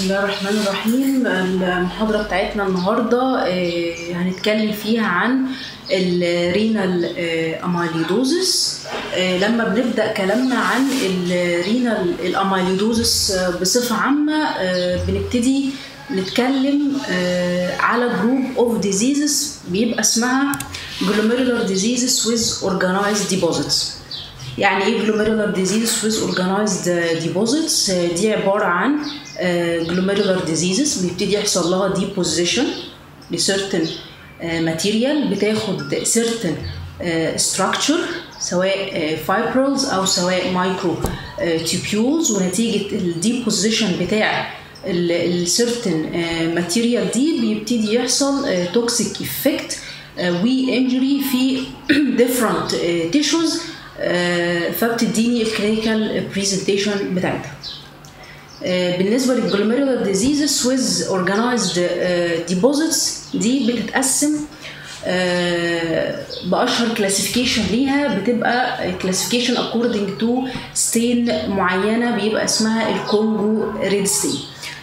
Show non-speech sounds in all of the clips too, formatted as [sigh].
بسم الله الرحمن الرحيم. المحاضرة بتاعتنا النهاردة آه، هنتكلم فيها عن ال renal amyloidosis لما بنبدأ كلامنا عن ال renal ال amyloidosis بصفة عامة آه، بنبتدي نتكلم آه، على group of diseases بيبقى اسمها glomerular diseases with organized deposits. يعني إيه glomerular diseases with organized deposits آه، دي عبارة عن آه، glomerular diseases بيبتدي يحصل لها deposition ل certain آه، material بتاخد certain آه، structure سواء آه، fibrils أو سواء micro آه، tubules ونتيجة ال deposition بتاع ال certain material دي بيبتدي يحصل toxic effect و injury في [clears throat] different tissues فبتديني ال clinical presentation بتاعتها. آه، بالنسبة لل glomerular diseases with organized deposits دي بتتقسم آه، بأشهر classification ليها. بتبقى classification according to stain معينة بيبقى اسمها ال Congo red stain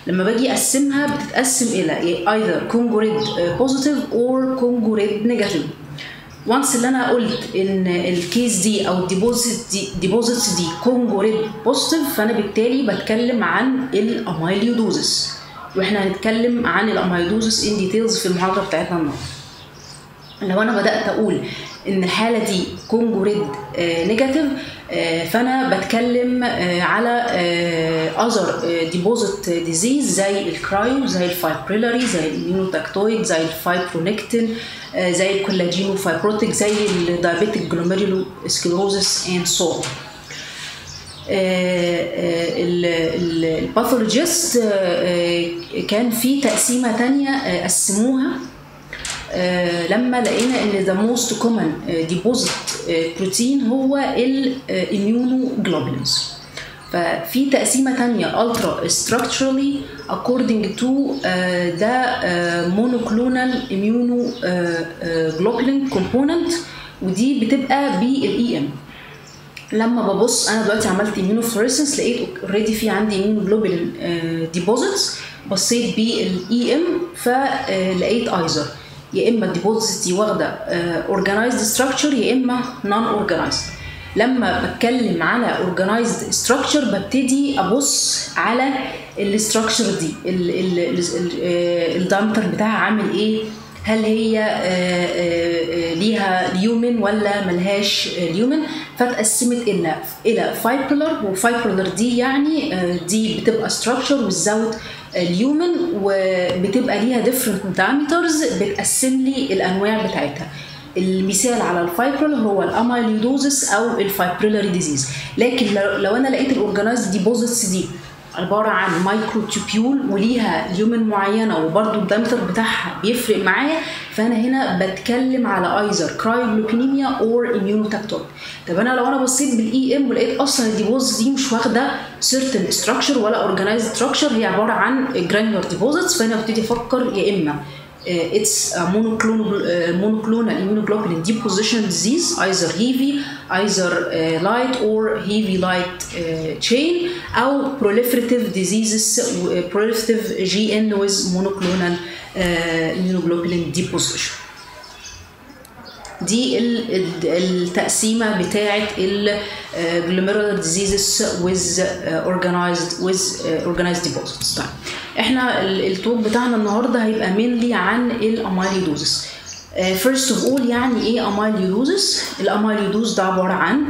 لما باجي أقسمها بتتقسم إلى either Congo red positive or Congo red negative once اللي أنا قلت إن ال case دي أو ال deposit دي deposits دي Congo red positive فأنا بالتالي بتكلم عن ال amyloidosis وإحنا هنتكلم عن ال amyloidosis in details في المحاضرة بتاعتنا النهارده. لو أنا بدأت أقول إن الحالة دي Congo red negative فأنا بتكلم آه، على other deposit disease زي ال cryo زي ال fibrillary زي ال immunotactoid زي ال fibronectin آه، زي ال collagenofibrotic زي ال diabetic glomerulosclerosis and so ال pathologist كان في تقسيمة تانية آه، قسموها. آه، لما لقينا إن the most common deposit protein هو ال immunoglobulins ففي تقسيمة تانية ultra structurally according to the monoclonal immunoglobulin component ودي بتبقى بال EM لما ببص أنا دلوقتي عملت immunofluorescence لقيت already في عندي immunoglobulin deposits بصيت بال EM فلقيت either يا إما ال deposits دي واخدة organized structure يا إما non organized لما بتكلم على organized structure ببتدي أبص على ال structure دي ال diameter بتاعها عامل إيه؟ هل هي آه، آه، آه، ليها lumen ولا ملهاش lumen فاتقسمت إلى إلى fibrillar و fibrillar دي يعني آه، دي بتبقى structure without a lumen وبتبقى ليها different diameters بتقسم لي الأنواع بتاعتها. المثال على ال fibrillar هو ال amyloidosis أو ال fibrillary disease. لكن لو, أنا لقيت ال organized deposits دي عبارة عن microtubule وليها lumen معينة وبرده ال diameter بتاعها بيفرق معايا فأنا هنا بتكلم على either cryoglobulinemia or immunotactoid طب أنا لو أنا بصيت بال EM ولقيت أصلا ال deposits دي مش واخدة certain structure ولا organized structure هي عبارة عن granular deposits فأنا ببتدي أفكر يا إما it's a monoclonal, uh, monoclonal immunoglobulin deposition disease, either heavy, either uh, light or heavy light uh, chain, أو proliferative diseases, uh, proliferative GN with monoclonal uh, immunoglobulin deposition. دي ال- ال- التقسيمه بتاعه الجلوميرولار ديزيزز with uh, organized with uh, organized deposits طيب إحنا ال- ال topic بتاعنا النهارده هيبقى mainly عن ال amyloidosis first of all يعني إيه amyloidosis ال amyloidosis ده عبارة عن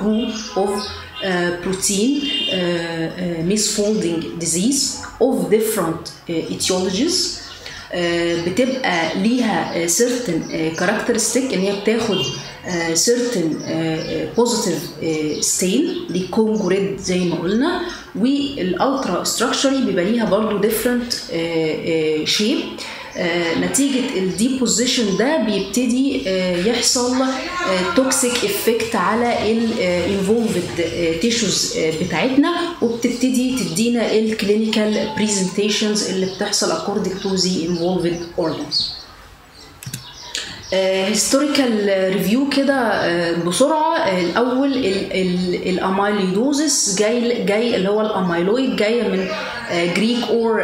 group of protein misfolding disease of different uh, etiologies. آه، بتبقى ليها certain characteristic إن هي بتاخد آه، certain positive stain ل Congo red زي ما قلنا وال ultra structure بيبقى ليها برضو different shape نتيجة ال deposition ده بيبتدي آه، يحصل toxic effect على ال involved tissues بتاعتنا وبتبتدي تدينا ال clinical presentations اللي بتحصل according to the involved organs. historical review كده آه، بسرعة. آه، الأول ال amyloidosis جاي جاي اللي هو الامايلويد جاية من Greek or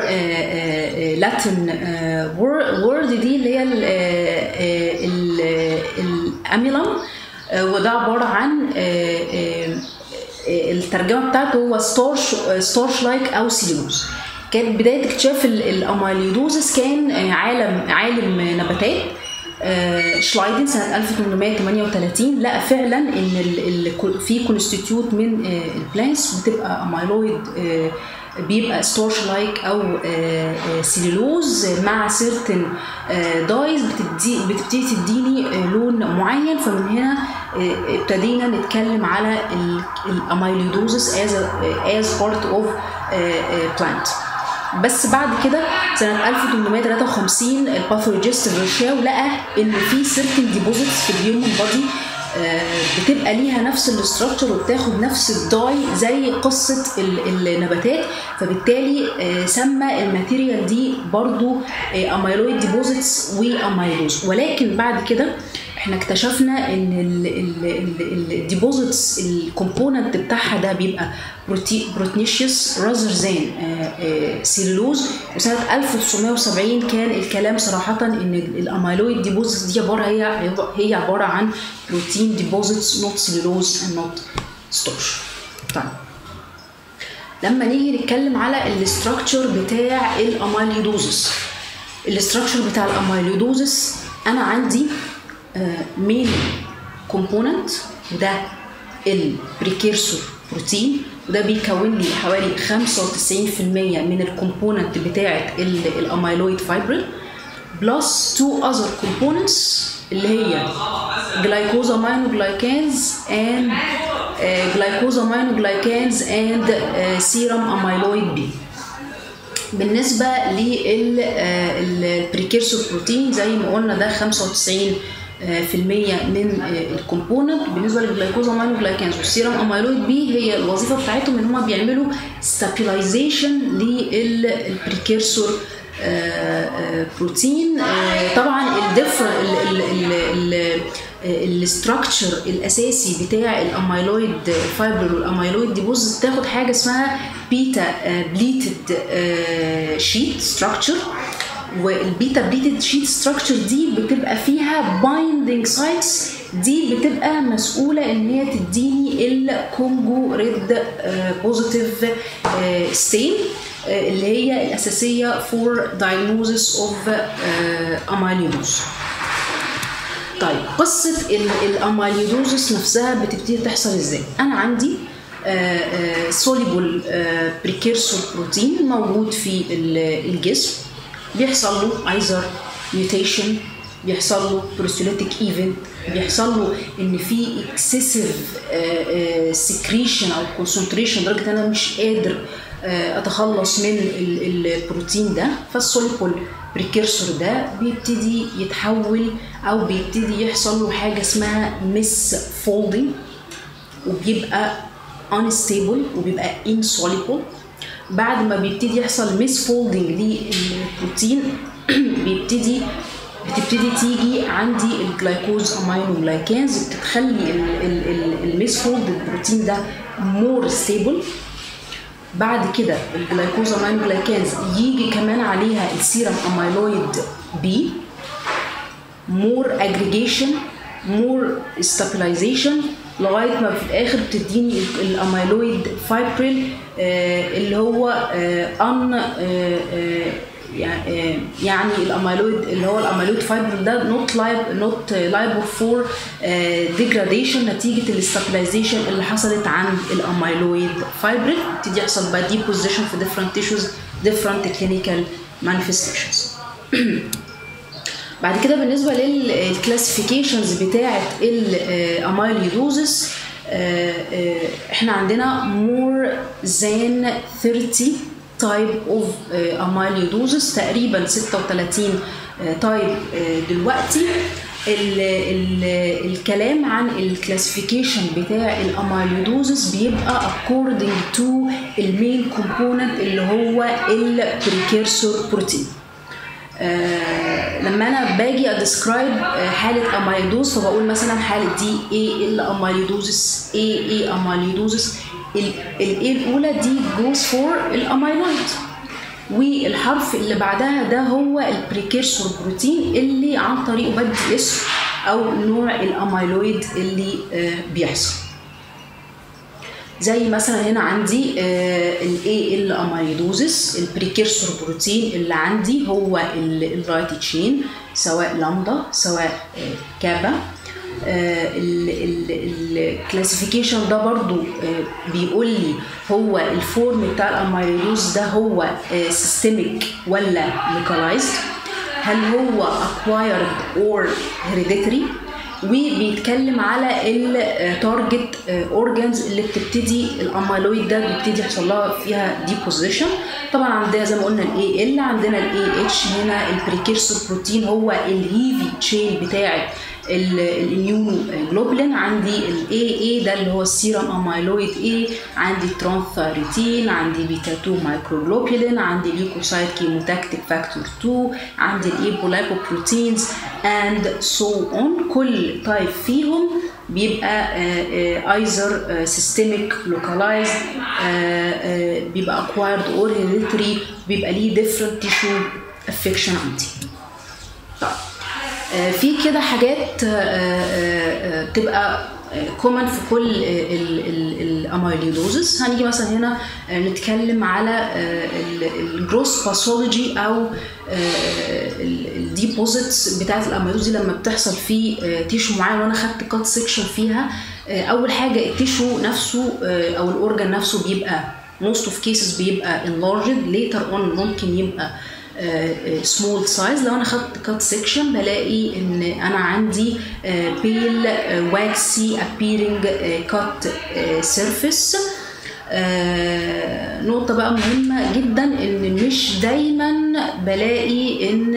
Latin word دي اللي هي ال amylum وده عبارة عن آه، آه، آه، الترجمة بتاعته هو starch starch like أو سيلوز كانت بداية اكتشاف ال- ال amyloidosis كان آه، عالم عالم نباتات. آه، شلايدن سنة 1838 لقى فعلا إن في constituent من آه، ال plants بتبقى اميلويد آه، بيبقى starch like أو آه، آه، سيلولوز مع certain dyes بتدي بتبتدي تديني آه، لون معين. فمن هنا آه، ابتدينا نتكلم على ال amyloidosis as as part of plant بس بعد كده سنة 1853 ال pathologist فيرشاو لقى إن في certain deposits في ال human body بتبقى ليها نفس ال structure وبتاخد نفس ال dye زي قصة ال- النباتات فبالتالي آه، سمى ال material دي برضو amyloid deposits و amylose ولكن بعد كده إحنا اكتشفنا ان ال deposits ال component بتاعها ده بيبقى proteinaceous rather than cellulose وسنة 1970 كان الكلام صراحة إن ال amyloid deposits دي عبارة هي هي عبارة عن protein deposits not cellulose and not starch طيب. لما نيجي نتكلم على الاستراكشر بتاع الاميلويدوزس الاستراكشر بتاع الاميلويدوزس أنا عندي مين component وده ال precursor protein وده بيكون لي حوالي 95% من ال component بتاعة ال amyloid fibril plus two other components اللي هي glycosaminoglycans and glycosaminoglycans and serum amyloid P بالنسبة لل precursor protein زي ما قلنا ده 95 في المية من ال component بالنسبة لل glycosaminoglycans وال serum amyloid P هي الوظيفة بتاعتهم إن هم بيعملوا stabilization لل precursor protein طبعا الدفر ال structure الأساسي بتاع ال amyloid fiber وال amyloid deposits تاخد حاجة اسمها beta pleated sheet structure وال beta pleated sheet structure دي بتبقى فيها binding sites دي بتبقى مسؤولة إن هي تديني ال Congo red positive stain اللي هي الأساسية for diagnosis of amyloidosis طيب قصة ال amyloidosis نفسها بتبتدي تحصل إزاي؟ أنا عندي soluble precursor protein موجود في الجسم. بيحصل له either mutation بيحصل له proteolytic event بيحصل له إن في excessive secretion أو concentration لدرجة إن أنا مش قادر أتخلص من البروتين ده. فال soluble precursor ده بيبتدي يتحول أو بيبتدي يحصل له حاجة اسمها misfolding وبيبقى unstable وبيبقى insoluble. بعد ما بيبتدي يحصل misfolding لل protein بيبتدي بتبتدي تيجي عندي ال glycosaminoglycans بتخلي ال misfolded protein ده more stable بعد كده ال glycosaminoglycans يجي كمان عليها ال serum amyloid P more aggregation more stabilization لغاية ما في الآخر بتديني ال amyloid fibril آه اللي هو ان آه يعني الأميلويد اللي هو ال amyloid fibril ده not liab not liable for degradation نتيجة ال stabilization اللي حصلت عند ال amyloid fibril. تبتدي يحصل بقى deposition في different tissues different clinical manifestations. [clears throat] بعد كده بالنسبة لل classifications بتاعة ال amyloidosis إحنا عندنا more than 30 type of amyloidosis تقريبا 36 type دلوقتي. ال ال الكلام عن ال classification بتاع ال amyloidosis بيبقى according to ال main component اللي هو ال precursor protein آه لما أنا باجي a describe حالة amyloidosis فبقول مثلا حالة دي AL amyloidosis AA amyloidosis ال A الأولى؟ دي goes for ال amyloid والحرف اللي بعدها ده هو ال precursor protein اللي عن طريقه بدي اسم أو نوع الامايلويد اللي آه بيحصل. زي مثلا هنا عندي ال AL amyloidosis ال precursor protein اللي عندي هو ال light chain سواء لامدا سواء kappa. ال classification ده برضو بيقول لي هو ال form بتاع ال amyloidosis ده هو systemic ولا localized هل هو acquired or hereditary وبيتكلم على ال target organs اللي بتبتدي الاميلويد ده بيبتدي يحصل لها فيها deposition طبعا عندنا زي ما قلنا ال AL عندنا ال AH هنا ال precursor protein هو ال heavy chain بتاعه. ال immunoglobulin عندي ال AA ده اللي هو ال serum amyloid A عندي transthyretin عندي بيتا 2 microglobulin عندي leukocyte chemotactic factor 2 عندي ال apolipoproteins and so on كل type فيهم بيبقى either systemic localized بيبقى acquired or hereditary بيبقى ليه different tissue affection عندي في كده حاجات تبقى common في كل ال amyloidosis هنيجي مثلا هنا نتكلم على ال gross pathology أو ال deposits بتاعت ال amyloidosis لما بتحصل في tissue معين وأنا خدت cut section فيها أول حاجة ال tissue نفسه أو ال organ نفسه بيبقى most of cases بيبقى enlarged. Later on ممكن يبقى small size لو أنا خدت cut section بلاقي إن أنا عندي pale waxy appearance cut surface نقطة بقى مهمة جدا إن مش دايما بلاقي إن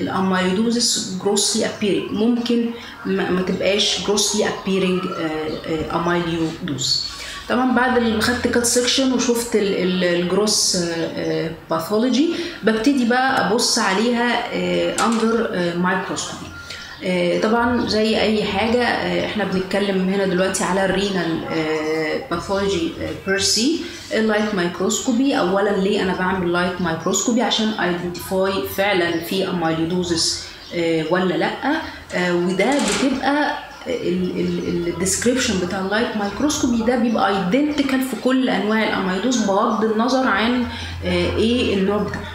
ال amyloidosis grossly appearing ممكن ما تبقاش grossly appearing amyloidosis طبعا بعد ما خدت cut section وشفت ال gross pathology ببتدي بقى أبص عليها under microscopy طبعا زي أي حاجة إحنا بنتكلم هنا دلوقتي على ال renal pathology per se ال light microscopy اولا ليه أنا بعمل light microscopy عشان identify فعلا في amyloidosis ولا لأ. وده بتبقى ال description بتاع ال light microscopy ده بيبقى identical في كل أنواع ال amyloidosis بغض النظر عن إيه النوع بتاعها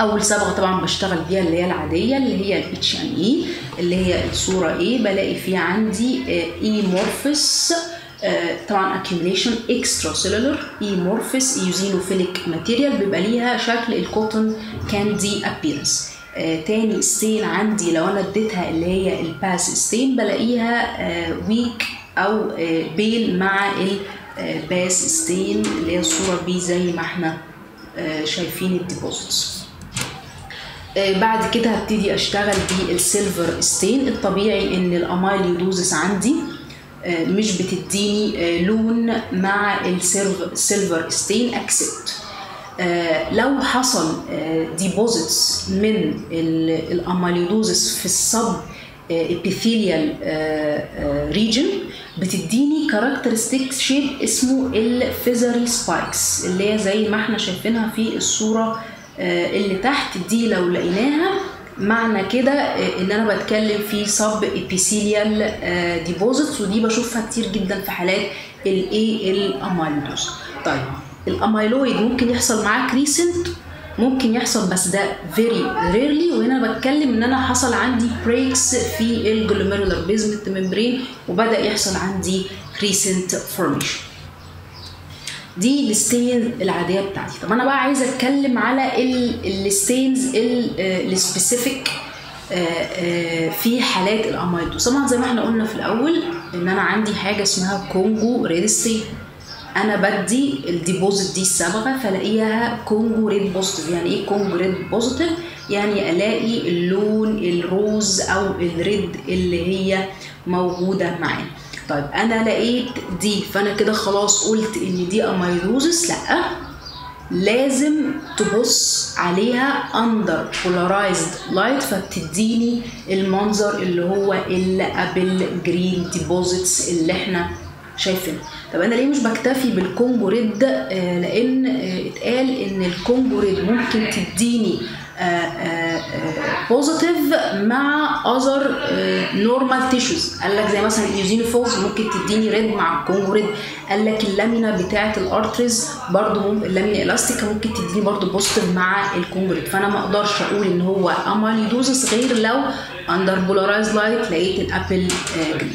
أول صبغة طبعا بشتغل بيها اللي هي العادية اللي هي الاتش ان اي اللي هي الصورة A بلاقي فيها عندي amorphous طبعا accumulation extracellular amorphous eosinophilic material بيبقى ليها شكل ال cotton candy appearance آه تاني stain عندي لو أنا اديتها اللي هي ال PAS stain بلاقيها آه weak أو آه pale مع ال PAS stain اللي هي الصورة B زي ما إحنا آه شايفين ال deposits آه بعد كده هبتدي أشتغل بال silver stain الطبيعي إن ال amyloidosis عندي آه مش بتديني لون مع ال silver stain except آه لو حصل deposits آه من ال amyloidosis في ال subepithelial region بتديني characteristic shape اسمه ال feathery spikes اللي هي زي ما إحنا شايفينها في الصورة اللي تحت دي لو لقيناها معنى كده ان أنا بتكلم في subepithelial deposits ودي بشوفها كتير جدا في حالات ال AL amyloidosis طيب الاميلويد ممكن يحصل معاه crescent ممكن يحصل بس ده very rarely وهنا بتكلم إن أنا حصل عندي breaks في ال glomerular basement membrane وبدأ يحصل عندي crescent formation دي ال stain العادية بتاعتي. طب أنا بقى عايزه أتكلم على ال stains ال specific في حالات ال amyloidosis طبعا زي ما إحنا قلنا في الأول إن أنا عندي حاجة اسمها Congo red stain أنا بدي ال deposit دي الصبغه فلاقيها Congo red positive يعني إيه Congo red positive يعني ألاقي اللون الروز أو ال red اللي هي موجودة معايا. طيب أنا لقيت دي فأنا كده خلاص قلت إن دي amyloidosis لأ لازم تبص عليها under polarized light فبتديني المنظر اللي هو ال apple green deposits اللي إحنا شايفينه. طب أنا ليه مش بكتفي بال Congo red؟ آه لأن آه اتقال إن ال Congo red ممكن تديني positive مع other normal tissues قال لك زي مثلا ال eosinophils ممكن تديني red مع ال Congo red. قال لك ال lamina بتاعة ال arteries ممكن ال lamina elastica ممكن تديني برضو positive مع ال Congo red. فأنا ما أقدرش أقول إن هو amyloidosis غير لو under polarized light لقيت ال apple green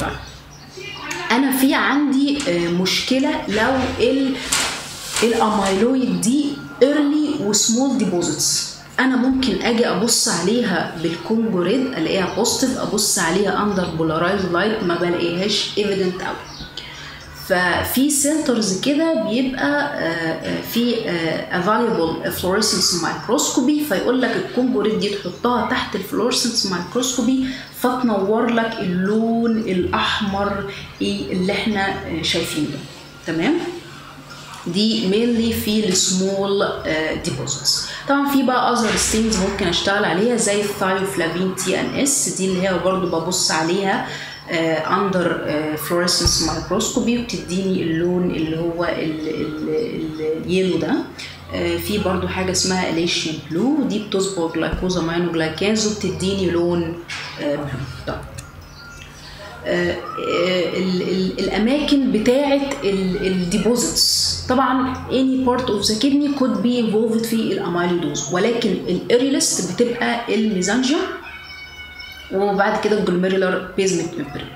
طيب. أنا في عندي مشكلة لو الأميلويد دي early و small deposits أنا ممكن أجي أبص عليها بال Congo red ألاقيها positive أبص عليها under polarized light ما بلاقيهاش evident قوي ففي centers كده بيبقى في available fluorescence microscopy فيقول لك ال Congo red دي تحطها تحت ال fluorescence microscopy فتنور لك اللون الأحمر اللي إحنا شايفينه. ده تمام؟ دي mainly في ال small deposits طبعا في بقى other stains ممكن أشتغل عليها زي ال thioflavin T and S دي اللي هي برضو ببص عليها. under fluorescence microscopy وبتديني اللون اللي هو ال yellow ده. في برضو حاجة اسمها Alcian blue دي بتصبغ glycosaminoglycans وبتديني لون blue طيب الأماكن بتاعه ال deposits طبعا any part of the kidney could be involved في ال amyloidosis ولكن ال earliest بتبقى ال mesangium وبعد كده ال glomerular basement membrane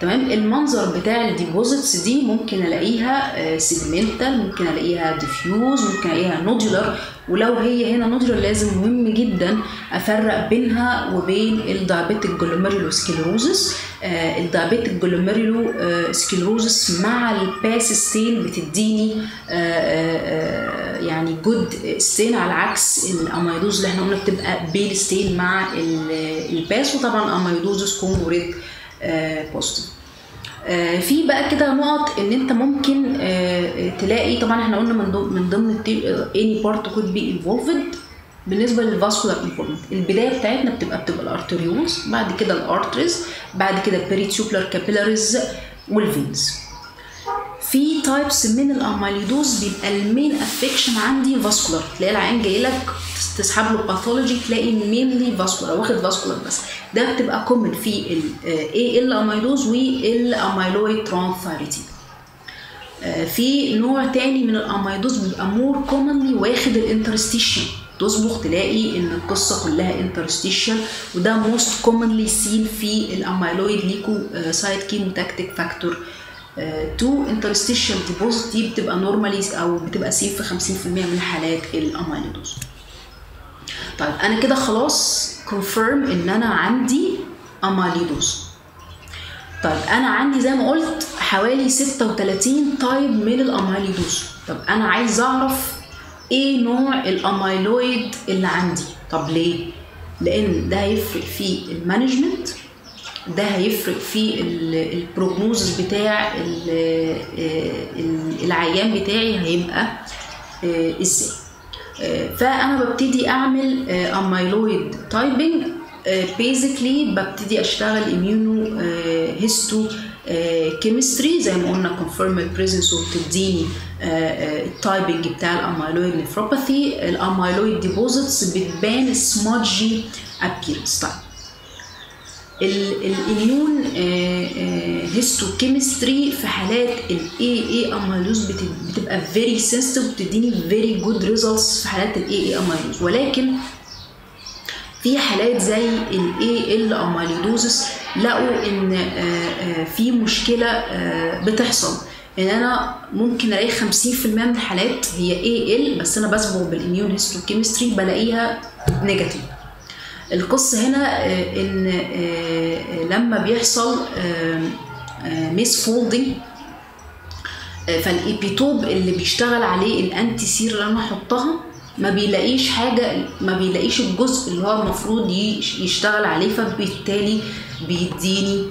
تمام؟ المنظر بتاع ال deposits دي ممكن ألاقيها segmental ممكن ألاقيها diffuse ممكن ألاقيها nodular ولو هي هنا nodular لازم مهم جدا أفرق بينها وبين ال diabetic glomerulosclerosis آه ال diabetic glomerulo آه sclerosis مع ال PAS stain بتديني آه آه يعني good stain على عكس ال amyloidosis اللي إحنا قلنا بتبقى pale stain مع ال PAS وطبعا amyloidosis Congo red positive آه في بقى كده نقط ان انت ممكن آه تلاقي طبعا إحنا قلنا من ضمن من ضمن any part could be involved بالنسبة لل vascular involvement البداية بتاعتنا بتبقى بتبقى ال arterioles بعد كده ال arteries بعد كده ال peritubular capillaries وال veins في types من ال amyloidosis بيبقى ال main affection عندي vascular تلاقي العيان جاي لك تسحب له pathology تلاقي mainly vascular واخد vascular بس. ده بتبقى common في ال AL amyloidosis وال amyloid transthyretin في نوع تاني من ال amyloidosis بيبقى more commonly واخد ال interstitium تصبغ تلاقي إن القصة كلها interstitium وده most commonly seen في ال amyloid leukocyte chemotactic factor 2 interstitial deposit دي بتبقى normally أو بتبقى seen في 50% من حالات ال amyloidosis طيب أنا كده خلاص confirm إن أنا عندي amyloidosis طيب أنا عندي زي ما قلت حوالي 36 type من ال amyloidosis طب أنا عايز أعرف إيه نوع الاميلويد اللي عندي؟ طب ليه؟ لأن ده هيفرق في ال management ده هيفرق في ال prognosis بتاع العيان بتاعي هيبقى إزاي؟ فأنا ببتدي أعمل amyloid typing basically ببتدي أشتغل immunohistochemistry زي ما قلنا confirm ال presence وبتديني ال typing بتاع ال amyloid nephropathy ال amyloid deposits بتبان smudgy appearance طيب ال immunohistochemistry في حالات ال AA amyloidosis بتبقى very sensitive بتديني very good results في حالات ال AA amyloidosis ولكن في حالات زي ال AL amyloidosis لقوا إن في مشكلة بتحصل. إن أنا ممكن ألاقي 50% من الحالات هي AL بس أنا بصبغ بال immunohistochemistry بلاقيها negative القصة هنا إن لما بيحصل misfolding فال epitope اللي بيشتغل عليه ال antisera اللي أنا احطها ما بيلاقيش حاجة ما بيلاقيش الجزء اللي هو المفروض يشتغل عليه فبالتالي بيديني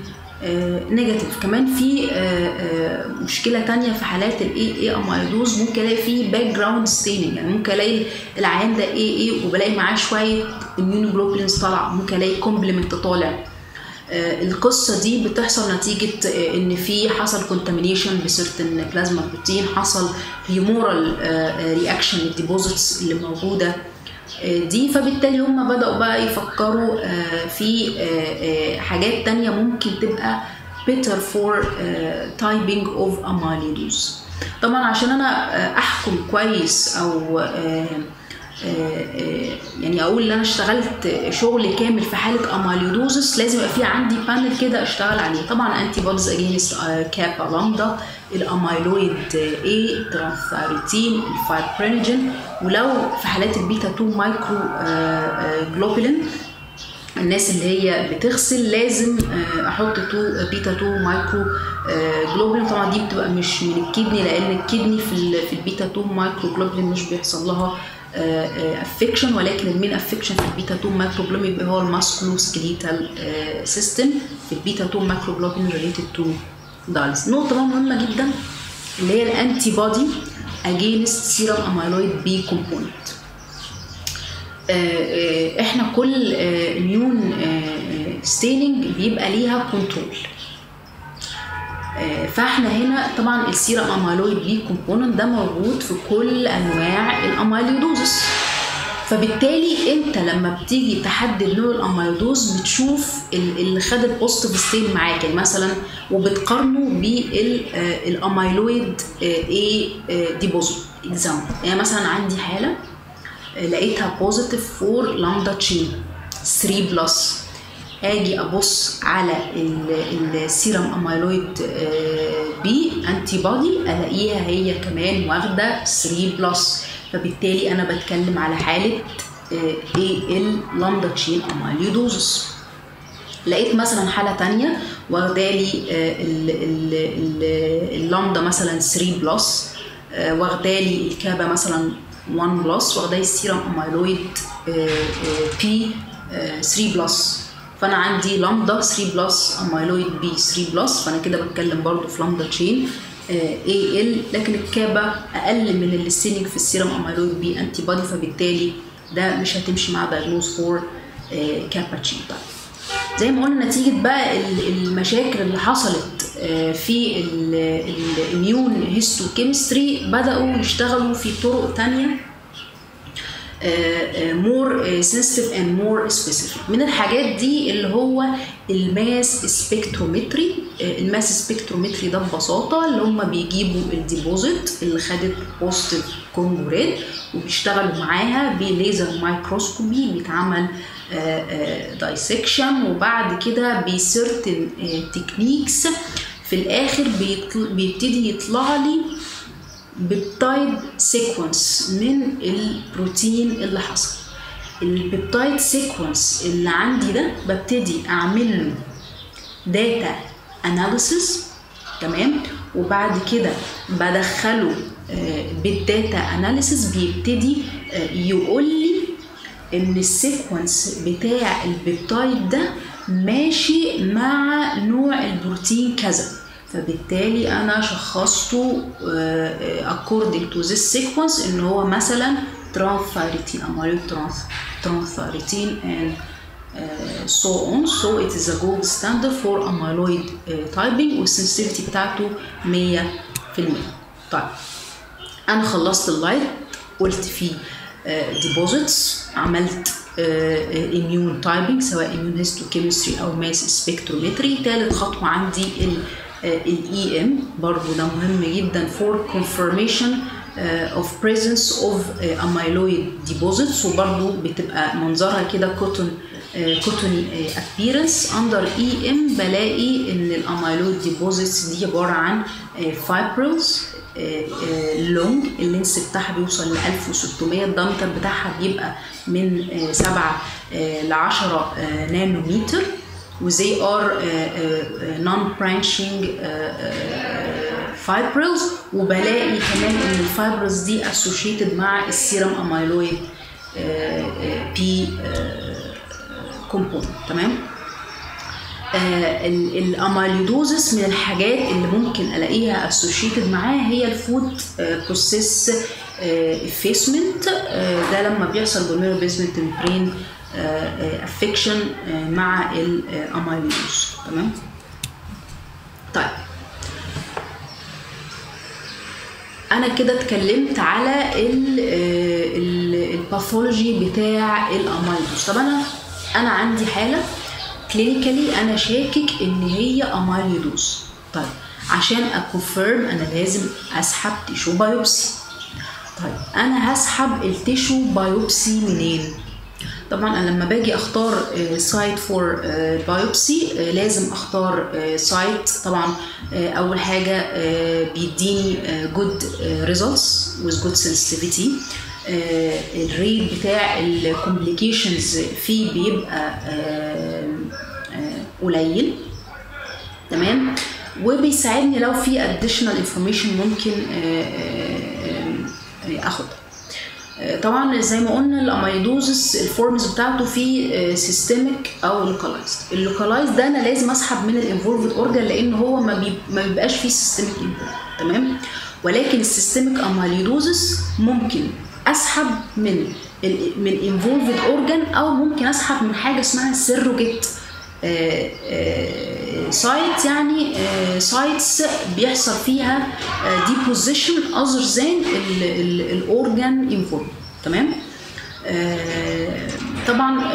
negative كمان في آه، آه، مشكلة تانية في حالات ال AA amyloidosis ممكن ألاقي فيه background staining يعني ممكن ألاقي العيان ده AA وبلاقي معاه شوية immunoglobulins طالعه ممكن ألاقي complement طالع. آه، القصة دي بتحصل نتيجة آه، إن في حصل contamination ب certain plasma protein حصل humoral reaction لل deposits اللي موجودة. آه، دي فبالتالي هم بدأوا بقى يفكروا في حاجات تانية ممكن تبقى for آه، typing of amyloidosis. طبعا عشان أنا أحكم كويس أو يعني أقول إن أنا اشتغلت شغل كامل في حالة amyloidosis لازم يبقى في عندي panel كده أشتغل عليه. طبعا antibodies against kappa lambda ال amyloid A transthyretin ال fibrinogen ولو في حالات البيتا 2 microglobulin الناس اللي هي بتغسل لازم آه، أحط to beta 2 مايكرو آه، جلوبولين. طبعا دي بتبقى مش من ال kidney لأن ال kidney في ال- في البيتا 2 microglobulin مش بيحصل لها affection ولكن ال main affection في البيتا 2 microglobulin بيبقى هو ال musculoskeletal system في البيتا 2 microglobulin related to dialysis نقطة بقى مهمة جدا اللي هي ال antibody against serum amyloid P component إحنا كل immunostaining بيبقى ليها control فاحنا هنا طبعا ال serum amyloid P component ده موجود في كل أنواع ال amyloidosis فبالتالي انت لما بتيجي تحدد نوع ال amyloidosis بتشوف ال- اللي خد ال positive stain معاك يعني مثلا وبتقارنه بال amyloid A deposit example يعني مثلا عندي حالة لقيتها positive for lambda chain 3 plus آجي أبص على ال- السيرم amyloid P antibody ألاقيها هي كمان واخدة 3 plus فبالتالي أنا بتكلم على حالة AL lambda chain amyloidosis لقيت مثلا حالة تانية واخدالي آه، ال- ال- ال- اللامدا مثلا 3 plus واخدالي ال kappa مثلا 1 plus واخدالي ال serum amyloid P 3 plus فانا عندي لامدا 3 plus amyloid P 3 plus فانا كده بتكلم برضو في lambda chain AL لكن ال kappa أقل من ال staining في ال serum amyloid P antibody فبالتالي ده مش هتمشي مع diagnosis for kappa chain طيب زي ما قلنا نتيجة بقى ال- المشاكل اللي حصلت آه، في ال immunohistochemistry بدأوا يشتغلوا في طرق تانية. more sensitive and more specific من الحاجات دي اللي هو ال mass spectrometry ال mass spectrometry ده ببساطة اللي هم بيجيبوا ال deposit اللي خدت positive Congo red وبيشتغلوا معاها ب laser microscopy بيتعمل dissection وبعد كده ب certain techniques في الآخر بيبتدي يطلع لي peptide sequence من البروتين اللي حصل. ال peptide sequence اللي عندي ده ببتدي أعمل له data analysis تمام؟ وبعد كده بدخله آه، بال data analysis بيبتدي آه، يقول لي إن ال sequence بتاع ال peptide ده ماشي مع نوع البروتين كذا. فبالتالي أنا شخصته آه، آه، according to this sequence إن هو مثلا transthyretin amyloid transthyretin and uh, so on. So it is a gold standard for amyloid uh, typing وال sensitivity بتاعته 100% طيب أنا خلصت ال light قلت فيه deposits عملت immunotyping سواء immunohistochemistry أو mass spectrometry ثالث خطوة عندي ال EM. برضو ده مهم جدا for confirmation uh, of presence of uh, amyloid deposits. وبرضو بتبقى منظرها كده cotton cottony appearance. Under EM بلاقي إن ال amyloid deposits دي عبارة عن fibrils long ال length بتاعها بيوصل ل 1600 ال diameter بتاعها بيبقى من 7 ل 10 نانومتر. و they are non-branching fibrils وبلاقي كمان إن ال fibrils دي associated مع ال serum amyloid P component تمام؟ ال amyloidosis من الحاجات اللي ممكن ألاقيها associated معاه هي ال foot process effacement ده لما بيحصل بال glomerular basement membrane affection مع ال amyloidosis تمام؟ طيب. أنا كده اتكلمت على ال pathology بتاع ال amyloidosis طب أنا أنا عندي حالة. clinically أنا شاكك إن هي amyloidosis طيب. عشان أ confirm أنا لازم أسحب tissue biopsy طيب. أنا هسحب ال tissue biopsy منين؟ طبعا أنا لما باجي أختار site for biopsy لازم أختار site طبعا أول حاجة بيديني good results with good sensitivity. ال rate بتاع ال complications فيه بيبقى قليل. تمام؟ وبيساعدني لو في additional information ممكن اخدها طبعا زي ما قلنا ال amyloidosis ال forms بتاعته في systemic أو localized ال localized ده أنا لازم أسحب من ال involved organ لأن هو ما, بي ما بيبقاش فيه systemic تمام؟ ولكن ال systemic amyloidosis ممكن أسحب من من involved organ أو ممكن أسحب من حاجة اسمها surrogate site يعني sites بيحصل فيها deposition other than ال organ involved تمام؟ طبعا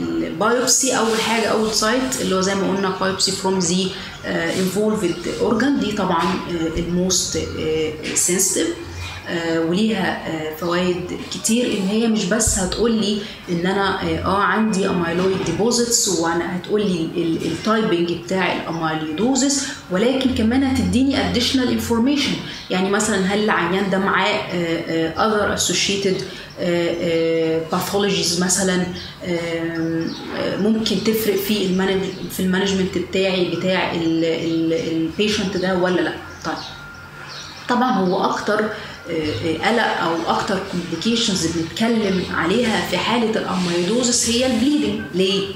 ال biopsy أول حاجة أول site اللي هو زي ما قلنا biopsy from the involved organ دي طبعا ال most sensitive آه وليها آه فوائد كتير إن هي مش بس هتقول لي إن أنا آه عندي amyloid deposits وأنا هتقول لي ال typing بتاع ال amyloidosis ولكن كمان هتديني additional information يعني مثلا هل العيان ده معاه other associated pathologies مثلا؟ ممكن تفرق في في ال management بتاعي بتاع ال patient ده ولا لا؟ طيب. طبعا هو أكتر قلق أو أكتر complications بنتكلم عليها في حالة ال amyloidosis هي ال bleeding ليه؟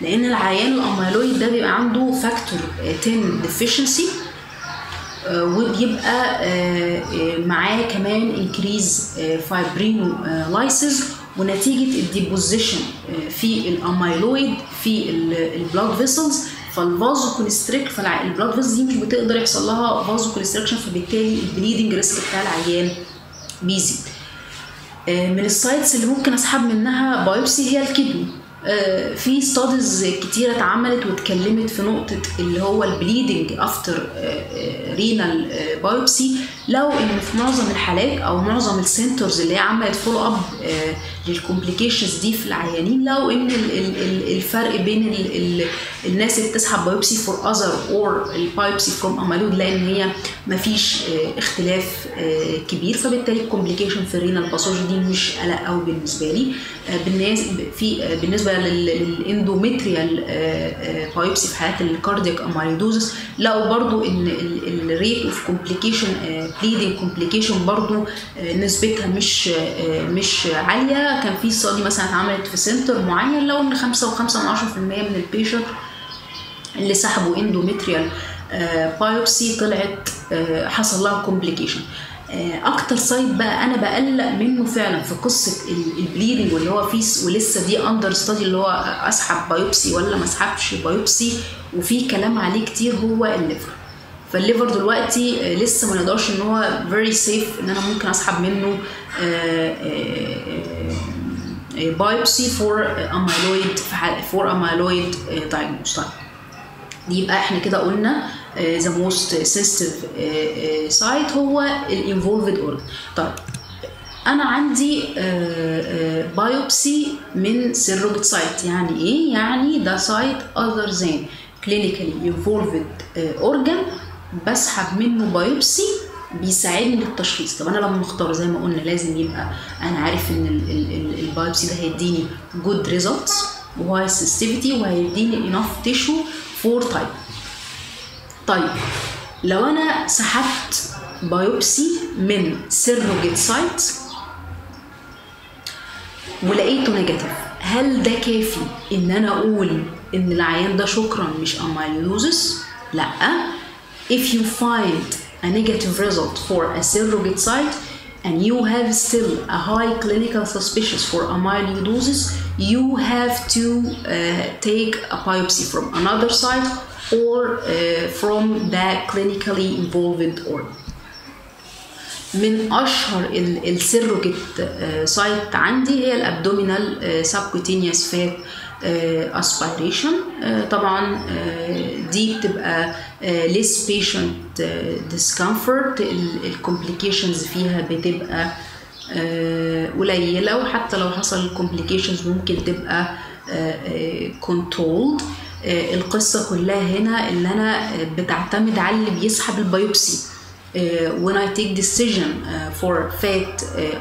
لأن العيان الاميلويد ده بيبقى عنده factor 10 deficiency وبيبقى معاه كمان increase fibrinolysis ونتيجة ال deposition في الاميلويد في ال blood vessels فال vasoconstric- فال blood vessels دي مش بتقدر يحصل لها vasoconstriction فبالتالي ال bleeding risk بتاع العيان بيزيد. من ال sites اللي ممكن أسحب منها biopsy هي ال kidney في studies كتيرة اتعملت واتكلمت في نقطة اللي هو ال bleeding after renal biopsy لقوا ان في معظم الحالات أو معظم ال centers اللي هي عملت follow up لل complications دي في العيانين لقوا إن الفرق بين ال ال الناس اللي بتسحب biopsy for other or ال biopsy from amyloid لأن هي مفيش اختلاف كبير. فبالتالي ال complication في ال renal pathology دي مش قلق قوي بالنسبة لي. بالنسبة في بالنسبة لل endomyocardial biopsy في حالات ال cardiac amyloidosis لقوا برضو إن ال rate of complication bleeding complication برضو نسبتها مش مش عالية. كان في study مثلا اتعملت في center معين لقوا إن 5 و5 من 10% من ال patient اللي سحبوا endomyocardial biopsy طلعت حصل لها complication أكتر site بقى أنا بقلق منه فعلا في قصة ال bleeding واللي هو فيه ولسه دي under study اللي هو أسحب biopsy ولا ما أسحبش biopsy وفي كلام عليه كتير هو ال liver. فال liver دلوقتي لسه ما نقدرش إن هو very safe إن أنا ممكن أسحب منه biopsy for amyloid for amyloid diagnosis يبقى إحنا كده قلنا the most sensitive site هو ال involved organ طيب أنا عندي biopsy من surrogate site يعني إيه؟ يعني ده site other than clinically involved organ بسحب منه biopsy بيساعدني للتشخيص طب أنا لما اختار زي ما قلنا لازم يبقى أنا عارف إن ال biopsy ده هيديني good results و high sensitivity وهيديني enough tissue for typing طيب لو أنا سحبت biopsy من surrogate site ولقيته negative هل ده كافي إن أنا أقول إن العيان ده شكرا مش amyloidosis لأ. if you find a negative result for a surrogate site and you have still a high clinical suspicious for amyloidosis you have to uh, take a biopsy from another site or uh, from the clinically involved organ من اشهر السيروجيت سايت عندي هي الابدومينال سبكوتينيوس فات اسبيريشن طبعا دي بتبقى ليس بيشنت discomfort ال complications فيها بتبقى قليلة وحتى لو حصل ال complications ممكن تبقى controlled القصة كلها هنا إن أنا بتعتمد على اللي بيسحب ال biopsy. when I take decision for fat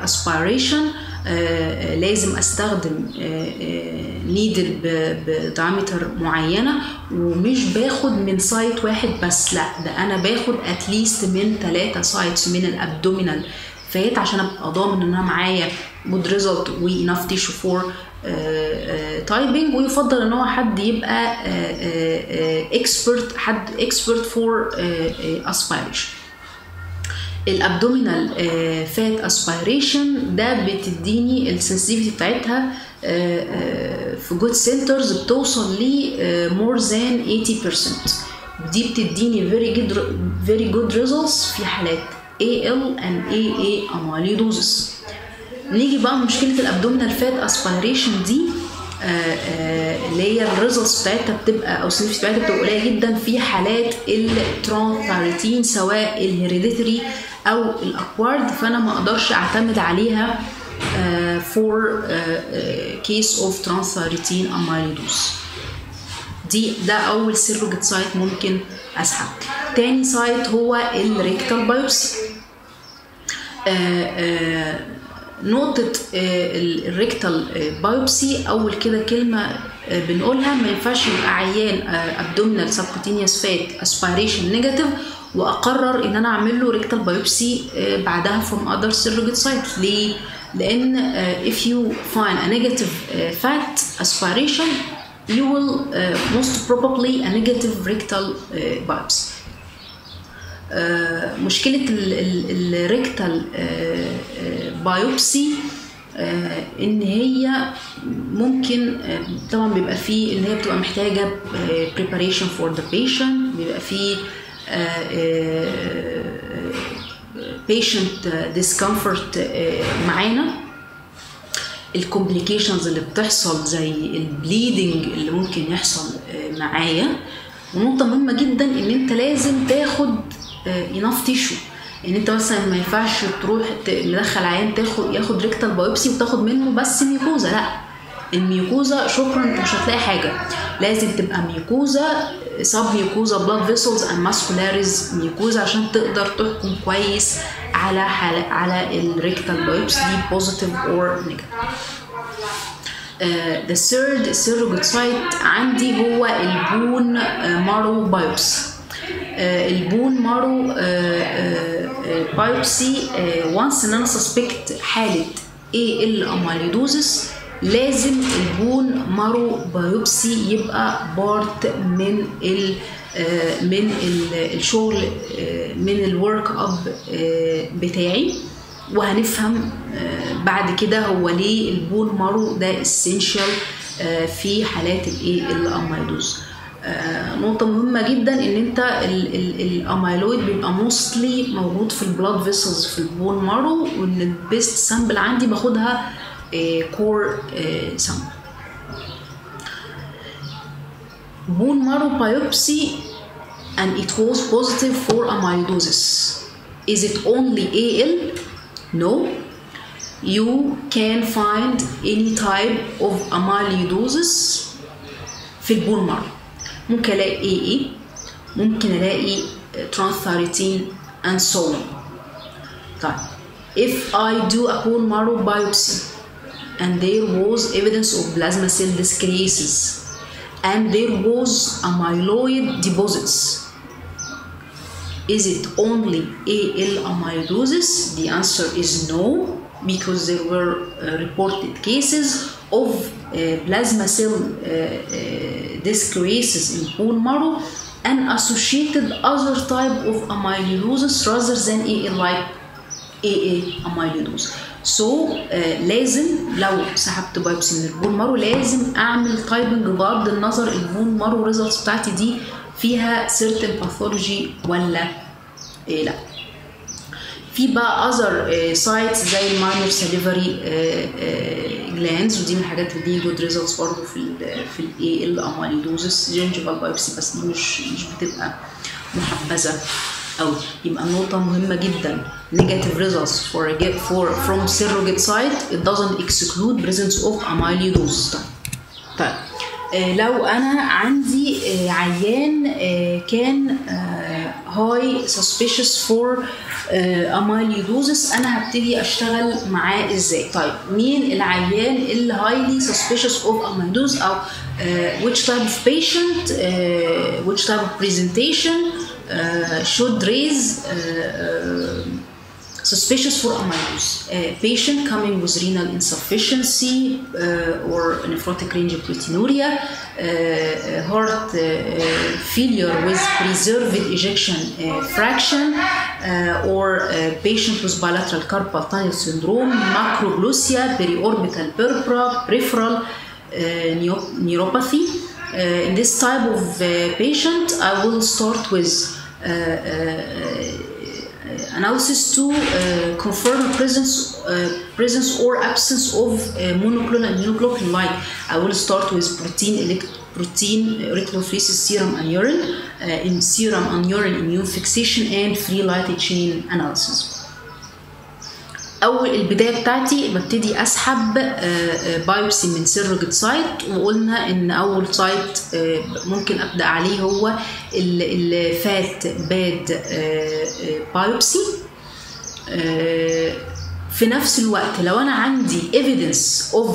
aspiration لازم أستخدم needle ب diameter معينة ومش باخد من site واحد بس لا ده أنا باخد at least من ثلاثة sites من ال abdominal fat عشان أبقى ضامن إن أنا معايا good result و enough tissue for typing ويفضل إن هو حد يبقى expert حد expert for aspiration ال abdominal fat aspiration ده بتديني ال sensitivity بتاعتها في good centers بتوصل ل more than 80% دي بتديني very good very good results في حالات AL and AA amyloidosis. نيجي بقى مشكله ال abdominal fat aspiration دي. اللي هي ال results بتاعتها بتبقى أو ال sensitivity بتاعتها بتبقى قليلة جدا. في حالات ال transthyretin سواء ال hereditary أو ال acquired فأنا ما أقدرش أعتمد عليها for case of transthyretin amyloidosis دي ده أول surrogate site ممكن أسحب. تاني site هو ال rectal biopsy نقطة ال rectal biopsy أول كده كلمة بنقولها ما ينفعش يبقى عيان abdominal subcutaneous fat aspiration negative وأقرر إن أنا أعمل له rectal biopsy بعدها from other surrogate site ليه؟ لأن if you find a negative fat aspiration you will most probably a negative rectal biopsy uh, مشكلة الريكتال بايوبسي إن هي ممكن طبعا بيبقى فيه ان هي بتبقى محتاجة preparation for the patient بيبقى فيه patient discomfort معانا. ال complications اللي بتحصل زي ال bleeding اللي ممكن يحصل معايا. ونقطة مهمة جدا إن أنت لازم تاخد enough tissue ان انت مثلا ما ينفعش تروح مدخل عيان تاخد ياخد rectal biopsy وتاخد منه بس mucosa لا. ال mucosa شكرا انت مش هتلاقي حاجة. لازم تبقى mucosa submucosa blood vessels and muscularis mucosa عشان تقدر تحكم كويس على حال على ال rectal biopsy دي positive or negative the third surrogate site عندي هو ال bone marrow biopsy ال bone marrow biopsy once ان أنا suspect حاله إيه ال amyloidosis لازم ال bone marrow biopsy يبقى part من ال من الشغل من ال work up بتاعي. وهنفهم بعد كده هو ليه ال bone marrow ده essential في حالات الايه ال amyloidosis نقطة مهمة جدا إن أنت الأميلويد بيبقى mostly موجود في ال blood vessels في ال bone marrow وإن ال best sample عندي باخدها core sample bone marrow biopsy and it was positive for amyloidosis. Is it only AL? No. You can find any type of amyloidosis في البون مارو ممكن الاقي AA ممكن الاقي transthyretin and so on طيب if I do a bone marrow biopsy and there was evidence of plasma cell discreases and there was amyloid deposits. Is it only AL amyloidosis? The answer is no. because there were uh, reported cases of uh, آه، بلازما سيل ديسكريسز البون مارو ان اسوشيتد اذر تايب اوف اميليوزس راذر ذان اي اي لايك AA amyloidosis so لازم لو سحبت biopsy من ال bone marrow لازم أعمل typing بغض النظر ال bone marrow results بتاعتي دي فيها certain pathology ولا إيه لا. في بقى other sites زي ال minor salivary glands ودي من الحاجات اللي دي good results برضه في ال في ال AL amyloidosis gingival biopsy بس دي مش مش بتبقى محبذة قوي يبقى النقطة مهمة جدا. Negative results for for from surrogate site it doesn't exclude presence of amyloidosis. طيب آه لو أنا عندي آه عيان آه كان هاي suspicious for اميليدوزس أنا هبتدي اشتغل معاه إزاي طيب مين العيان اللي هايلي suspicious of amyloidosis أو uh, which type of patient uh, which type of presentation uh, should raise uh, suspicious for amyloidosis. A patient coming with renal insufficiency uh, or nephrotic range proteinuria, uh, uh, heart uh, failure with preserved ejection uh, fraction, uh, or a patient with bilateral carpal tunnel syndrome, macroglosia, periorbital peripheral neuropathy. in this type of patient, I will start with analysis to uh, confirm presence uh, presence or absence of uh, monoclonal immunoglobulin like I will start with protein elect protein erythropoiesis serum and urine in serum and urine immune fixation and free light chain analysis أول البداية بتاعتي ببتدي أسحب biopsy من surrogate site وقلنا إن أول site ممكن أبدأ عليه هو ال fat pad biopsy في نفس الوقت لو أنا عندي evidence of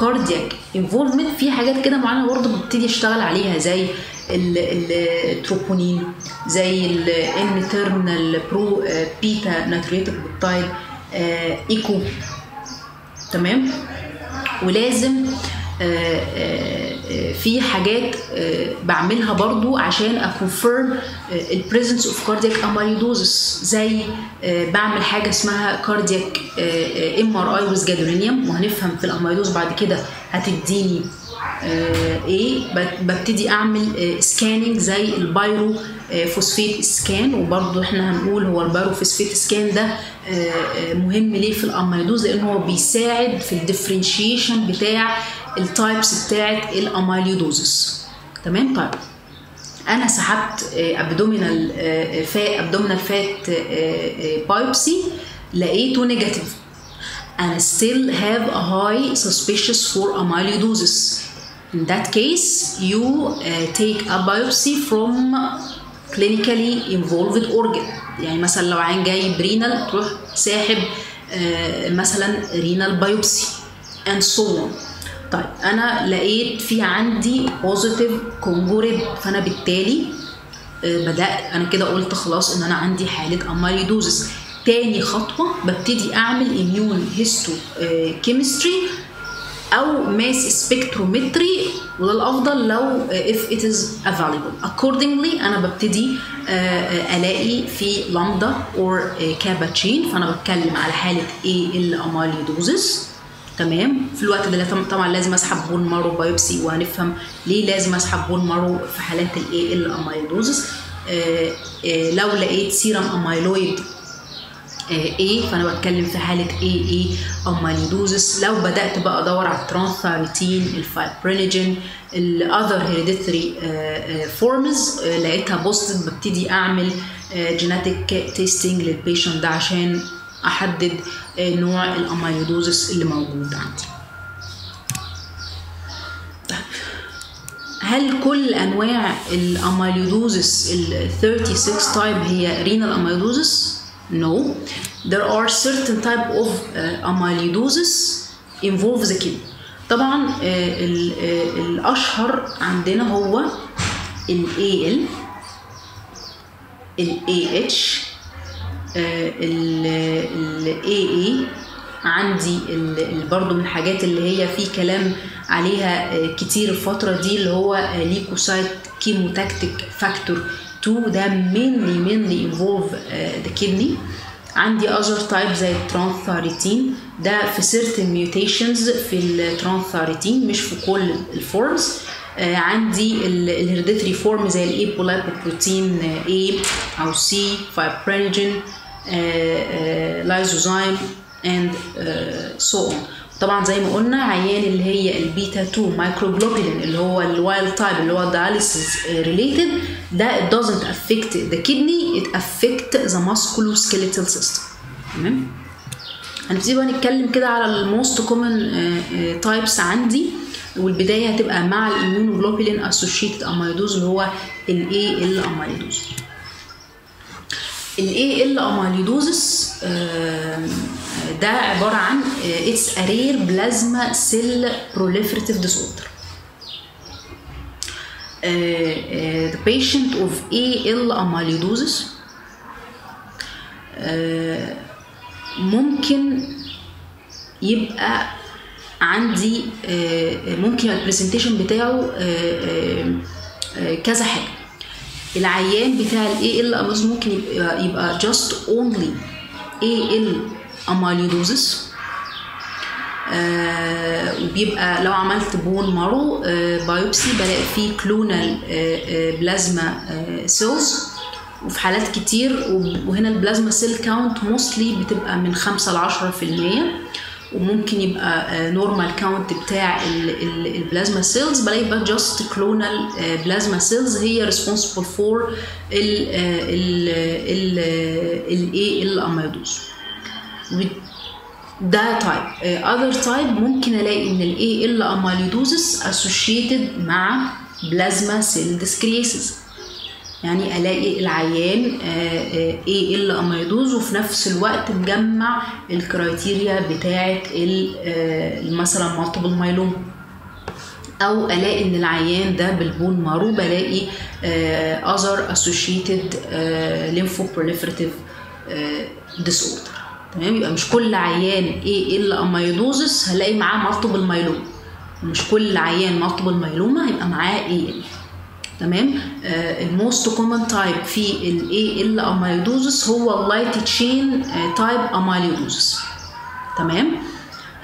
cardiac involvement في حاجات كده معينة برضه ببتدي أشتغل عليها زي التروبونين زي ال N-pro beta natriuretic peptide ايكو تمام؟ ولازم في حاجات بعملها برضو عشان أ confirm ال presence of cardiac amyloidosis زي بعمل حاجة اسمها cardiac MRI with gadolinium وهنفهم في ال amyloidosis بعد كده هتديني إيه؟ ببتدي أعمل scanning زي ال pyro phosphate scan وبرضه إحنا هنقول هو ال pyrophosphate scan ده مهم ليه في ال amyloidosis لأن هو بيساعد في ال differentiation بتاع ال types بتاعه ال amyloidosis تمام طيب أنا سحبت abdominal fat abdominal fat biopsy لقيته negative and still have a high suspicion for amyloidosis. In that case, you uh, take a biopsy from clinically involved organ. يعني مثلا لو عيان جاي ب renal تروح ساحب uh, مثلا renal biopsy and so on. طيب أنا لقيت في عندي positive Congo red فأنا بالتالي uh, بدات أنا كده قلت خلاص إن أنا عندي حالة amyloidosis تاني خطوة ببتدي أعمل immunohisto chemistry أو mass spectrometry وده الافضل لو if it is available. Accordingly أنا ببتدي ألاقي في lambda or kappa chain فأنا بتكلم على حالة إيه ال amyloidosis تمام؟ في الوقت ده طبعا لازم أسحب bone marrow biopsy وهنفهم ليه لازم أسحب bone marrow في حالات الايه ال amyloidosis لو لقيت serum amyloid A فأنا بتكلم في حالة AA amyloidosis لو بدأت بقى أدور على ال transthyretin ال fibrinogen ال other hereditary forms لقيتها positive ببتدي أعمل genetic testing لل patient ده عشان أحدد نوع ال amyloidosis اللي موجود عندي. هل كل أنواع ال amyloidosis ال 36 type هي renal amyloidosis No, there are certain type of uh, amyloidosis involve the kidney. طبعا uh, ال, uh, الأشهر عندنا هو ال AL ال AH ال AA عندي برضو من الحاجات اللي هي في كلام عليها آه، كتير الفترة دي اللي هو leukocyte chemotactic factor 2 ده mainly mainly involve آه، the kidney. عندي other type زي ال transthyretin ده في certain mutations في ال transthyretin مش في كل ال forms آه، عندي ال hereditary form زي ال apolipoprotein A أو C fibrinogen lysozyme uh, so on. طبعا زي ما قلنا عيان اللي هي البيتا 2 microglobulin اللي هو ال wild type اللي هو dialysis related ده it doesn't affect the kidney it affect the musculoskeletal system. تمام؟ هنبتدي بقى نتكلم كده على ال most common types عندي. والبداية هتبقى مع ال immunoglobulin associated amyloidosis اللي هو ال AL amyloidosis ال AL amyloidosis ده عبارة عن it's a rare plasma cell proliferative disorder the patient of AL amyloidosis آه، ممكن يبقى عندي آه، ممكن ال presentation بتاعه آه، آه، كذا حاجة. العيان بتاع ال AL amyloidosis ممكن يبقى يبقى just only AL amyloidosis آه وبيبقى لو عملت bone marrow آه biopsy بلاقي فيه clonal آه آه بلازما آه cells وفي حالات كتير وهنا ال plasma cell count mostly بتبقى من 5 ل 10% وممكن يبقى normal count بتاع ال plasma cells بلاقي بقى just clonal plasma cells هي responsible for ال ال الايه ال amyloidosis ده type other type ممكن ألاقي إن ال AL amyloidosis associated مع plasma cell dyscrasias يعني ألاقي العيان AL amyloidosis وفي نفس الوقت مجمع ال criteria بتاعه آه، مثلا multiple myeloma أو ألاقي إن العيان ده بال bone marrow بلاقي other associated lymphoproliferative disease تمام؟ يبقى مش كل عيان AL amyloidosis هلاقي معاه multiple myeloma مش كل عيان multiple myeloma هيبقى معاه AL تمام؟ ال most common type في ال AL amyloidosis هو ال light chain type amyloidosis تمام؟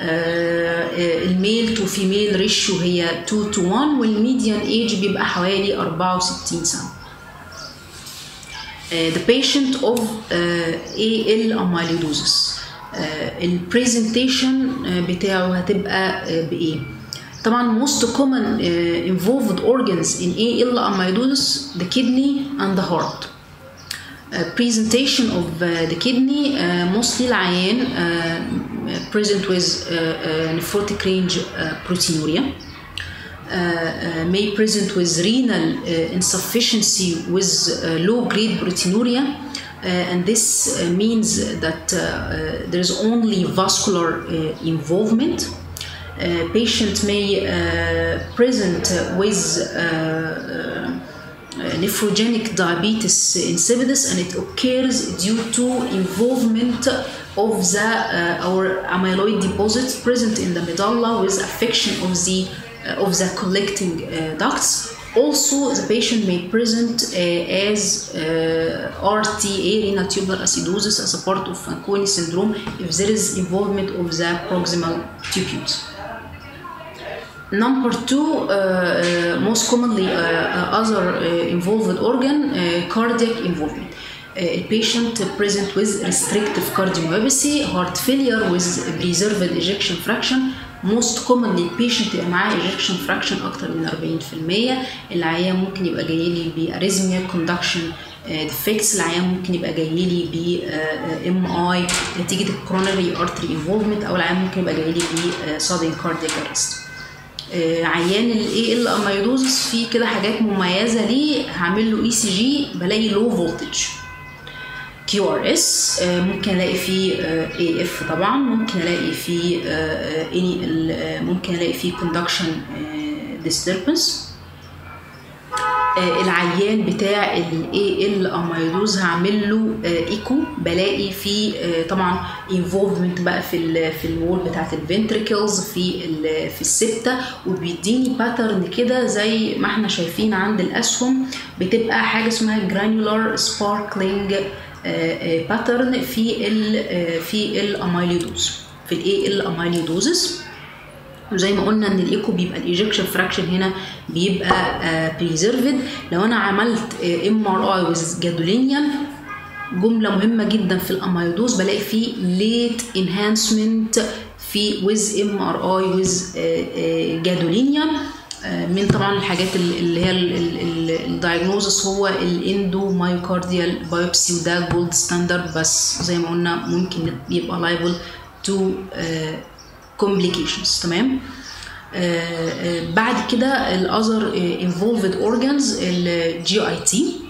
ال male to female ratio هي 2 to 1 وال median age بيبقى حوالي 64 سنة. the patient of AL amyloidosis. البرزنتيشن بتاعه هتبقى بإيه؟ طبعا most common uh, involved organs in AL amyloidosis the kidney and the heart Uh, presentation of uh, the kidney uh, mostly العيان uh, present with uh, uh, nephrotic range uh, proteinuria uh, uh, may present with renal uh, insufficiency with uh, low grade proteinuria uh, and this uh, means that uh, uh, there is only vascular uh, involvement patient may uh, present with uh, uh, nephrogenic diabetes insipidus and it occurs due to involvement of the our amyloid deposits present in the medulla with affection of the of the collecting ducts. Also the patient may present uh, as uh, RTA renal tubular acidosis as a part of Fanconi syndrome if there is involvement of the proximal tubules Number two, uh, uh, most commonly uh, uh, other uh, involved organ, uh, cardiac involvement. Uh, a patient present with restrictive cardiomyopathy, heart failure with preserved ejection fraction. Most commonly patient يبقى معاه ejection fraction أكتر من 40% العيان ممكن يبقى جاي لي باريزميا conduction defects العيان ممكن يبقى جاي لي ب MI نتيجه ال coronary artery involvement أو العيان ممكن يبقى جاي لي sudden cardiac arrest آه، عيان ال AL amyloidosis فيه كده حاجات مميزة ليه. هعمل له ECG بلاقي low voltage QRS ممكن ألاقي فيه AF طبعا. ممكن ألاقي فيه اني ممكن ألاقي فيه conduction disturbance آه، العيان بتاع ال AL amyloidosis هعمل له آه، ايكو بلاقي في آه، طبعا involvement بقى في في ال wall بتاعت ال ventricles في في ال septa. وبيديني pattern كده زي ما إحنا شايفين عند الأسهم. بتبقى حاجة اسمها granular sparkling pattern في ال في ال amyloidosis في ال AL amyloidosis وزي ما قلنا إن الإيكو بيبقى ال ejection fraction هنا بيبقى preserved لو أنا عملت MRI with gadolinium جملة مهمة جدا في ال amyloidosis بلاقي فيه late enhancement في with MRI with gadolinium من طبعا الحاجات اللي هي ال diagnosis هو ال endomyocardial biopsy وده gold standard بس زي ما قلنا ممكن يبقى لايبل تو complications تمام آه، آه، بعد كده الاذر involved organs الجي اي تي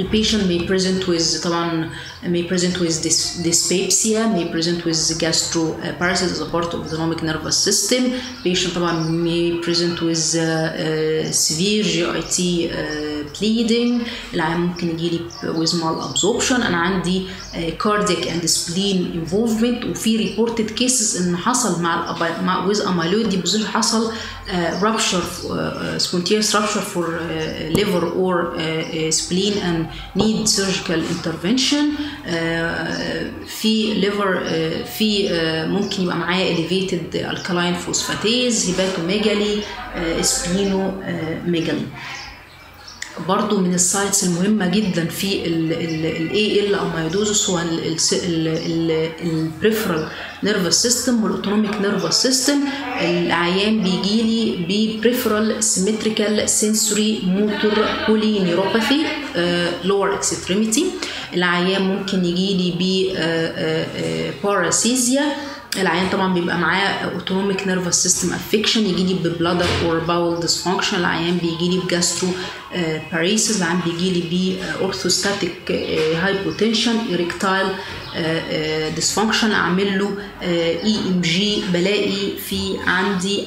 البيشنت may present with طبعا may present with dys- dyspepsia may present with gastroparesis as a part of the autonomic nervous system patient طبعا may present with uh, uh, severe GIT uh, bleeding العيان ممكن يجيلي with malabsorption انا عندي uh, cardiac and spleen involvement وفي reported cases ان حصل مع الأب- مع with amyloid deposition حصل uh, rupture uh, spontaneous rupture for uh, liver or uh, uh, spleen and need surgical intervention uh, في uh, في uh, ممكن يبقى معايا elevated alkaline phosphatase hepatomegaly uh, splenomegaly برضو من ال sites المهمة جدا في ال AL amyloidosis هو ال peripheral nervous system وال autonomic nervous system العيان بيجي لي ب peripheral symmetrical sensory motor polyneuropathy lower extremity العيان ممكن يجي لي ب paresthesia العيان طبعا بيبقى معاه autonomic nervous system affection يجي لي ب bladder or bowel dysfunction العيان بيجي لي ب gastroparesis العيان بيجي لي ب orthostatic hypotension erectile dysfunction أعمل له EMG بلاقي في عندي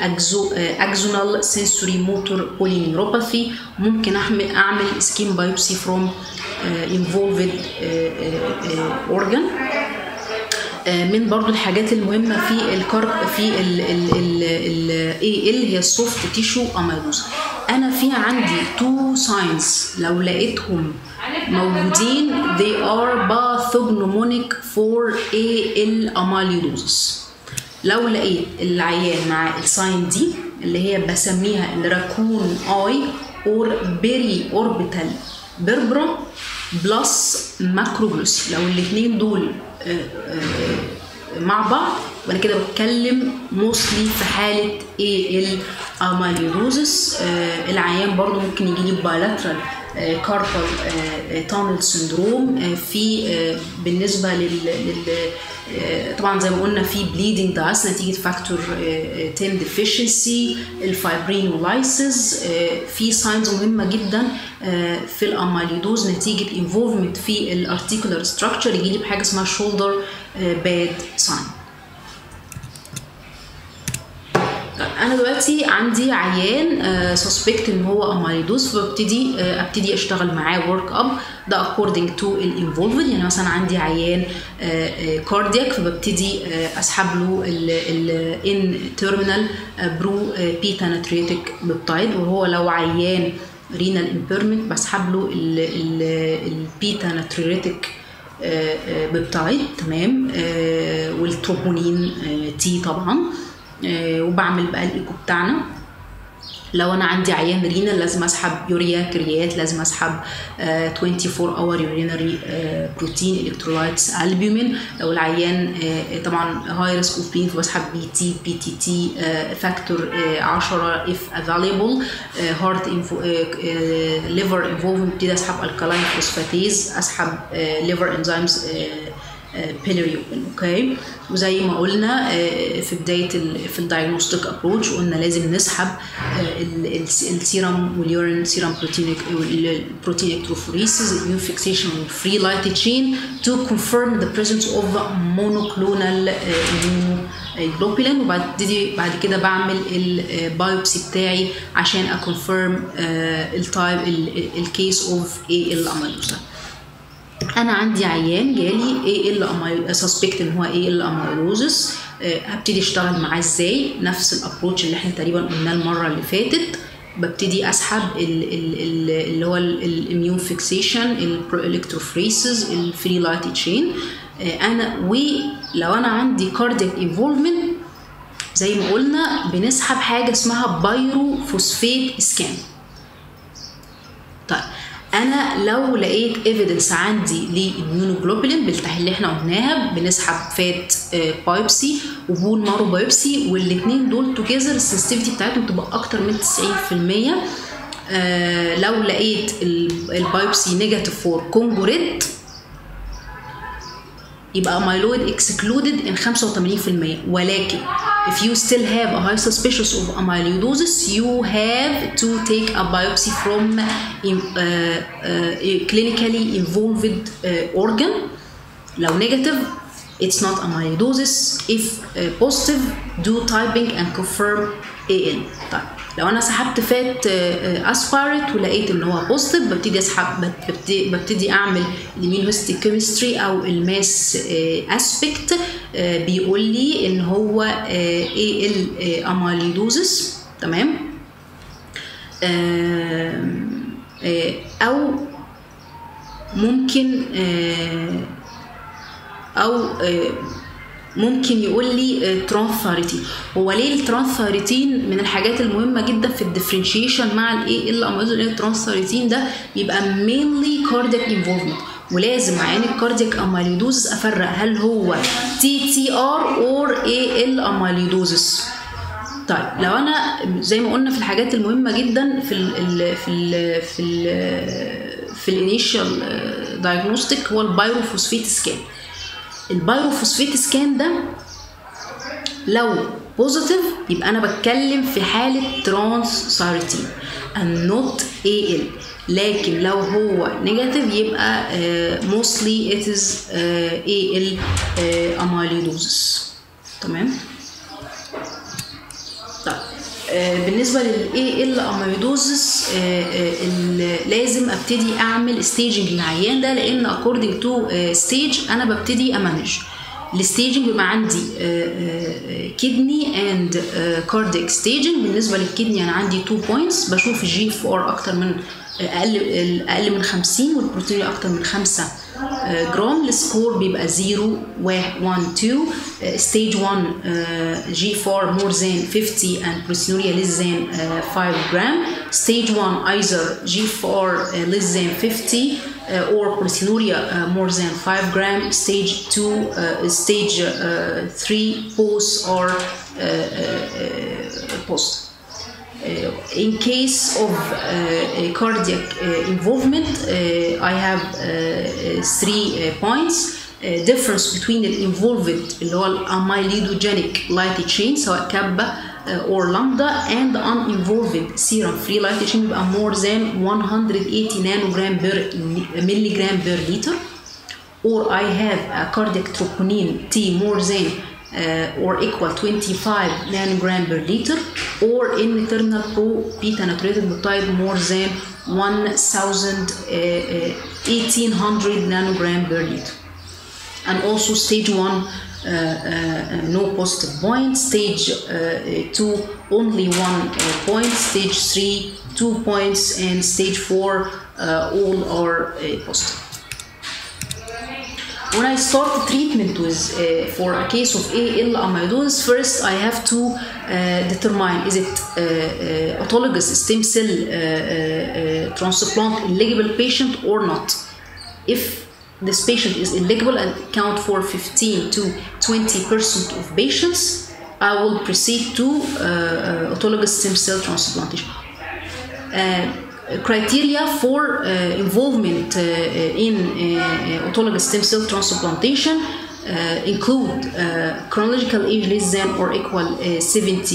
axonal sensory motor polyneuropathy ممكن اعمل أعمل skin biopsy from involved organ من برضو الحاجات المهمة في الكارب في ال ال ال ال ال هي ال soft tissue amyloidosis أنا في عندي two signs لو لقيتهم موجودين they are pathognomonic for AL amyloidosis. لو لقيت العيان مع ال sign دي اللي هي بسميها ال raccoon eye or periorbital purpura plus macroglossia لو الاثنين دول مع بعض وأنا كده بتكلم mostly في حالة AL amyloidosis العيان برضو ممكن يجي لي bilateral carpal tunnel syndrome في بالنسبة لل, لل طبعا زي ما قلنا في bleeding diathesis نتيجة factor 10 deficiency ال fibrinolysis في signs مهمة جدا في ال amyloidosis نتيجة involvement في ال articular structure يجي لي بحاجة اسمها shoulder pad sign أنا دلوقتي عندي عيان suspect إن هو amyloidosis فببتدي أبتدي أشتغل معاه work up ده according to ال involved يعني مثلا عندي عيان cardiac فببتدي أسحب له ال N-terminal pro beta natriuretic peptide وهو لو عيان renal impairment بسحب له ال beta natriuretic peptide تمام؟ وال troponin T طبعا. وبعمل بقى الإيكو بتاعنا. لو أنا عندي عيان renal لازم أسحب urea creat لازم أسحب 24 hour urinary protein electrolytes albumin لو العيان طبعا high risk of bleeding فبسحب PT PTT factor 10 if available heart liver involvement ابتدي أسحب alkaline phosphatase أسحب liver enzymes biliary okay وزي ما قلنا في بداية في ال diagnostic approach قلنا لازم نسحب السيرم واليورين سيرم بروتين البروتين الكتروفوريسيس الاميون فيكسيشن والفري لايت تشين to confirm the presence of monoclonal الجلوبولين وببتدي بعد كده بعمل ال biopsy بتاعي عشان اكونفيرم التايب الكيس اوف إيه الاميلوزا أنا عندي عيان جالي إيه ال suspect إن هو إيه ال amyloidosis هبتدي أشتغل معاه إزاي؟ نفس ال approach اللي إحنا تقريبا قلناه المرة اللي فاتت. ببتدي أسحب ال ال ال اللي هو ال immunofixation ال electrophoresis ال free light chain أنا ولو أنا عندي cardiac involvement زي ما قلنا بنسحب حاجة اسمها pyrophosphate scan أنا لو لقيت evidence عندي لل immunoglobulin بالتحليل اللي إحنا قلناها بنسحب fat biopsy و bone marrow biopsy والاثنين دول together ال sensitivity بتاعتهم تبقى أكتر من 90% آه لو لقيت البايبسي نيجاتيف فور كونجوريت يبقى مايلويد اكسكلودد ان 85% ولكن if you still have a high suspicious of amyloidosis you have to take a biopsy from uh, uh, a clinically involved uh, organ لو negative it's not amyloidosis if uh, positive do typing and confirm AN طيب لو أنا سحبت fat aspirate ولقيت إن هو positive ببتدي أسحب ببتدي, ببتدي أعمل ال immunohistochemistry أو ال mass spect بيقول لي إن هو إيه ال AL amyloidosis تمام؟ أو ممكن أو ممكن يقول لي transthyretin هو ليه ال transthyretin من الحاجات المهمة جدا في ال differentiation مع الايه ال amyloidosis ال transthyretin ده بيبقى mainly cardiac involvement ولازم عين ال cardiac amyloidosis أفرق هل هو TTR or AL amyloidosis طيب لو أنا زي ما قلنا في الحاجات المهمة جدا في ال في ال في ال في ال initial diagnostic هو ال pyrophosphate scan ال pyrophosphate scan ده لو positive يبقى أنا بتكلم في حالة transthyretin and not AL لكن لو هو negative يبقى it is uh, AL uh, amyloidosis. تمام؟ بالنسبة لل AL amyloidosis لازم أبتدي أعمل staging للعيان ده لأن according to stage أنا ببتدي أ manage. ال staging بيبقى عندي kidney and cardiac staging بالنسبة لل kidney أنا عندي 2 points بشوف ال GFR أكتر من أقل أقل من 50 وال proteinuria أكتر من 5 جرام ال score بيبقى 0 1 2 ستيج 1 جي 4 مور ذان 50 and proteinuria less than 5 جرام ستيج 1 either جي 4 less than 50 uh, or proteinuria uh, more than 5 gram stage 2 uh, stage 3 post or post in case of cardiac involvement I have three points difference between the involved اللي هو الاميليدوجينيك light chain سواء كابا or lambda and uninvolved serum free light chain يبقى more than 180 nanogram per milligram per liter or I have a cardiac troponin T more than uh, or equal 25 nanogram per liter or in terminal pro beta naturated peptide more than 1000 uh, uh, 1800 nanogram per liter. And also stage 1 uh, uh, no positive point stage uh, 2 only one point stage 3 two points and stage 4 all are positive when I start treatment with uh, for a case of AL amyloidosis, first I have to uh, determine is it uh, uh, autologous stem cell uh, uh, transplant eligible patient or not. If this patient is eligible and count for 15 to 20 percent of patients, I will proceed to autologous stem cell transplantation criteria for uh, involvement uh, in uh, autologous stem cell transplantation include chronological age less than or equal 70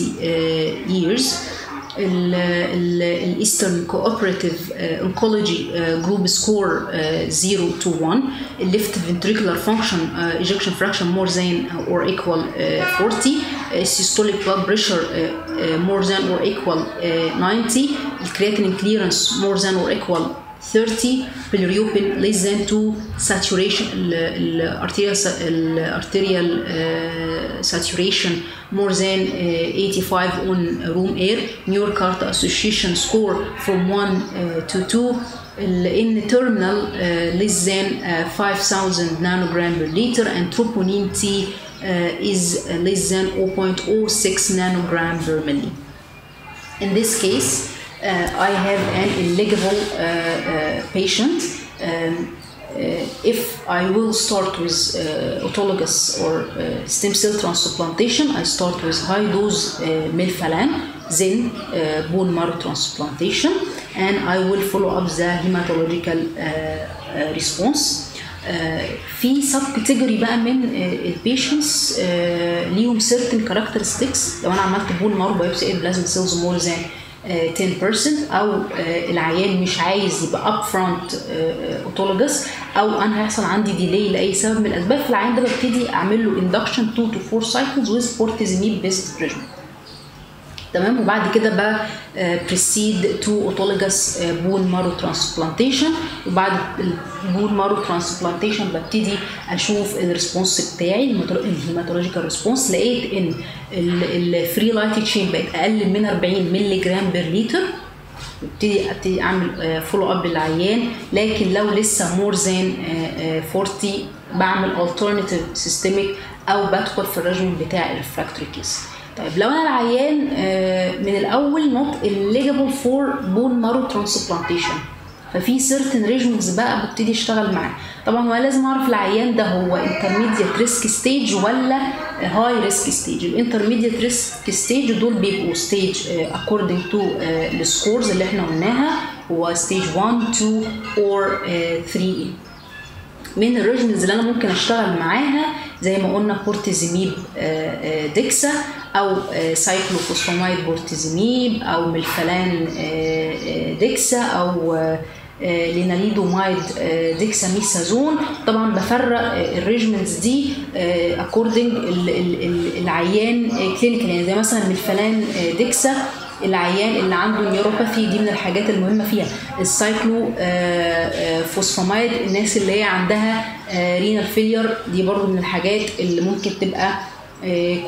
years الايسترن كوبراتيف انكولوجي جروب سكور 0 to 1 الليفت ventricular function uh, ejection fraction more than or equal uh, 40 uh, systolic blood pressure uh, uh, more than or equal uh, 90 creatinine clearance more than or equal 30 bilirubin less than 2 saturation الارتيريال الارتيريال saturation more than uh, 85 on room air New York Heart Association score from 1 uh, to 2 in terminal uh, less than uh, 5000 nanogram per liter and troponin T uh, is less than 0.06 nanogram per milli. In this case, uh, I have an eligible uh, uh, patient. Um, uh, if I will start with uh, autologous or uh, stem cell transplantation, I start with high dose uh, melphalan, then uh, bone marrow transplantation, and I will follow up the hematological uh, uh, response. في سب كاتيجوري بقى من البيشنتس ليهم certain characteristics لو انا عملت بول مارو بايوبسي بلازما سيلز مور ذان 10% أو العيان مش عايز يبقى upfront autologous أو أنا هيحصل عندي delay لأي سبب من الأسباب في العيان ده ببتدي أعمل له induction 2 to 4 cycles with bortezomib based regimen تمام؟ وبعد كده بقى proceed to autologous bone marrow transplantation وبعد ال bone marrow transplantation ببتدي أشوف ال response بتاعي ال hematological response لقيت إن ال free light chain بقت أقل من 40 مللي جرام بير لتر ببتدي أبتدي أعمل follow up للعيان لكن لو لسه more than 40 بعمل alternative systemic أو بدخل في ال regimen بتاع ال refractory case طيب لو أنا العيان من الأول not eligible for bone marrow transplantation ففي certain regimens بقى ببتدي أشتغل معاه. طبعا هو لازم أعرف العيان ده هو intermediate risk stage ولا high risk stage ال intermediate risk stage دول بيبقوا stage according to ال scores اللي إحنا قلناها هو stage 1 2 or 3 من ال regimens اللي أنا ممكن أشتغل معاها زي ما قلنا bortezomib dexa أو cyclophosphamide bortezomib أو melphalan dexa أو lenalidomide dexamethasone. طبعا بفرق ال regimens دي according العيان clinical يعني زي مثلا melphalan dexa العيان اللي عنده neuropathy دي من الحاجات المهمة فيها. ال cyclophosphamide الناس اللي هي عندها renal failure دي برضو من الحاجات اللي ممكن تبقى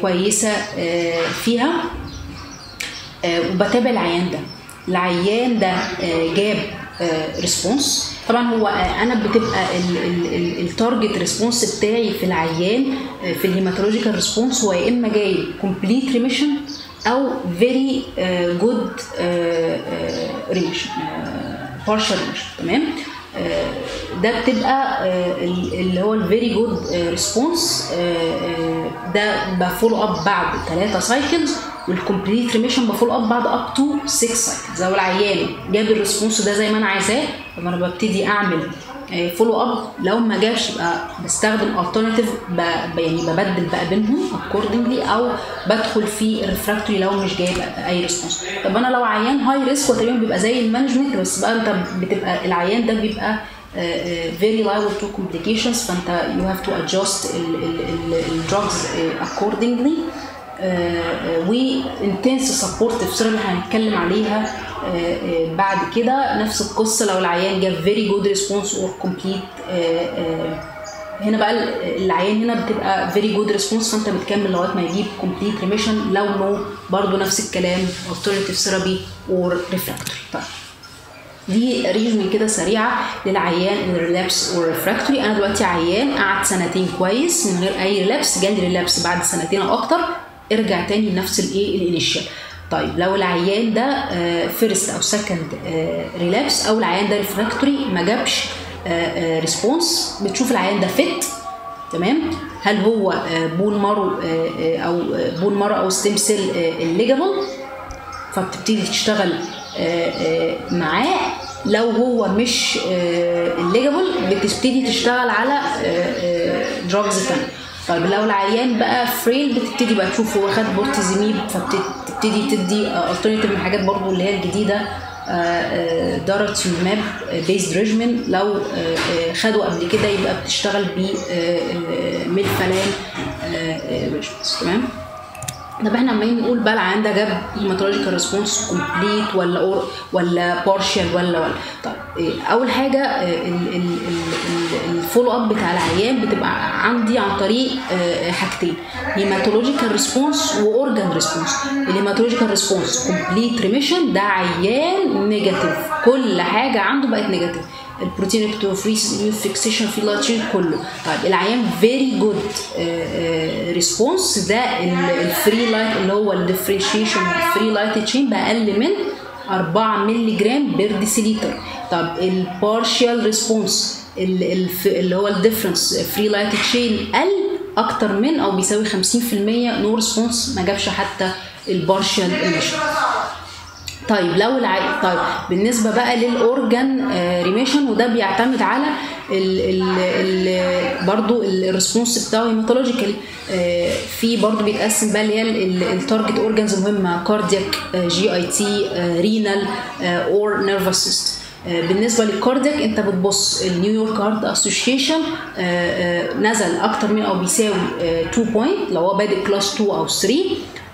كويسة فيها. وبتابع العيان ده. العيان ده جاب response طبعا هو أنا بتبقى ال target response بتاعي في العيان في ال hematological response هو يا إما جاي complete remission أو very good remission partial remission تمام؟ ده بتبقى اللي هو ال very good response ده ب follow up بعد ثلاثة cycles وال complete remission ب follow up بعد up to 6 cycles لو العيان جاب ال response ده زي ما أنا عايزاه فانا ببتدي أعمل follow up لو ما جابش يبقى بستخدم alternative يعني ببدل بقى بينهم accordingly أو بدخل في ال refractory لو مش جايب أي response طب أنا لو عيان high risk وتقريبا بيبقى زي ال management بس بقى أنت بتبقى العيان ده بيبقى very liable to complications فأنت you have to adjust ال drugs accordingly. و intense supportive therapy هنتكلم عليها بعد كده نفس القصة لو العيان جاب very good response or complete هنا بقى العيان هنا بتبقى very good response فانت بتكمل لغاية ما يجيب complete remission لو no برضو نفس الكلام alternative therapy or refractory طيب. دي résumé كده سريعة للعيان ال relapse وال refractory أنا دلوقتي عيان قعد سنتين كويس من غير أي relapse جالي relapse بعد سنتين أو أكتر. ارجع تاني لنفس الايه ال initial. طيب لو العيان ده first أو second relapse أو العيان ده refractory ما جابش response بتشوف العيان ده fit تمام؟ هل هو bone marrow أو bone marrow أو stem cell eligible فبتبتدي تشتغل معاه. لو هو مش eligible بتبتدي تشتغل على drugs تانية. طيب لو العيان بقى frail بتبتدي بقى تشوف هو خد bortezomib فبتبتدي تدي alternative من الحاجات برضو اللي هي الجديدة daratumumab based regimen لو خدوا قبل كده يبقى بتشتغل ب melphalan تمام؟ طب إحنا عمالين نقول العيان ده جاب hematological response complete ولا or ولا partial ولا ولا. طيب أول حاجة ال follow up بتاع العيان بتبقى عندي عن طريق حاجتين hematological response و organ response ال hematological response complete remission ده عيان negative كل حاجة عنده بقت negative ال protein electrophoresis fixation في ال light كله. طيب العيان very good response ده ال free light اللي هو ال differentiation ال free light chain بأقل من 4 مللي جرام per deciliter طب ال partial response اللي هو ال difference free light chain قل أكتر من أو بيساوي 50% no response ما جابش حتى ال partial remission طيب لو العي... طيب بالنسبة بقى لل organ remission وده بيعتمد على ال ال ال برضو ال response بتاعه hematological في برضو بيتقسم بقى اللي هي ال target organs المهمه cardiac GIT renal or nervous system بالنسبة لل cardiac انت بتبص ال New York Heart Association نزل أكتر من أو بيساوي 2 point لو هو بادئ class 2 أو 3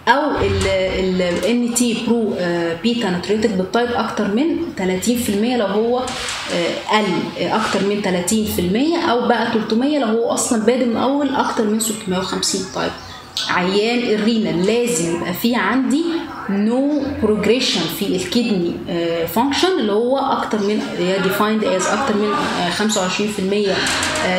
أو ال NT-pro beta natriuretic peptide أكتر من 30% لو هو قل أكتر من 30% أو بقى 300 لو هو أصلا بادئ من أول أكتر من 650 طيب. عيان ال renal لازم يبقى في عندي no no progression في ال kidney function اللي هو أكتر من defined as أكتر من 25%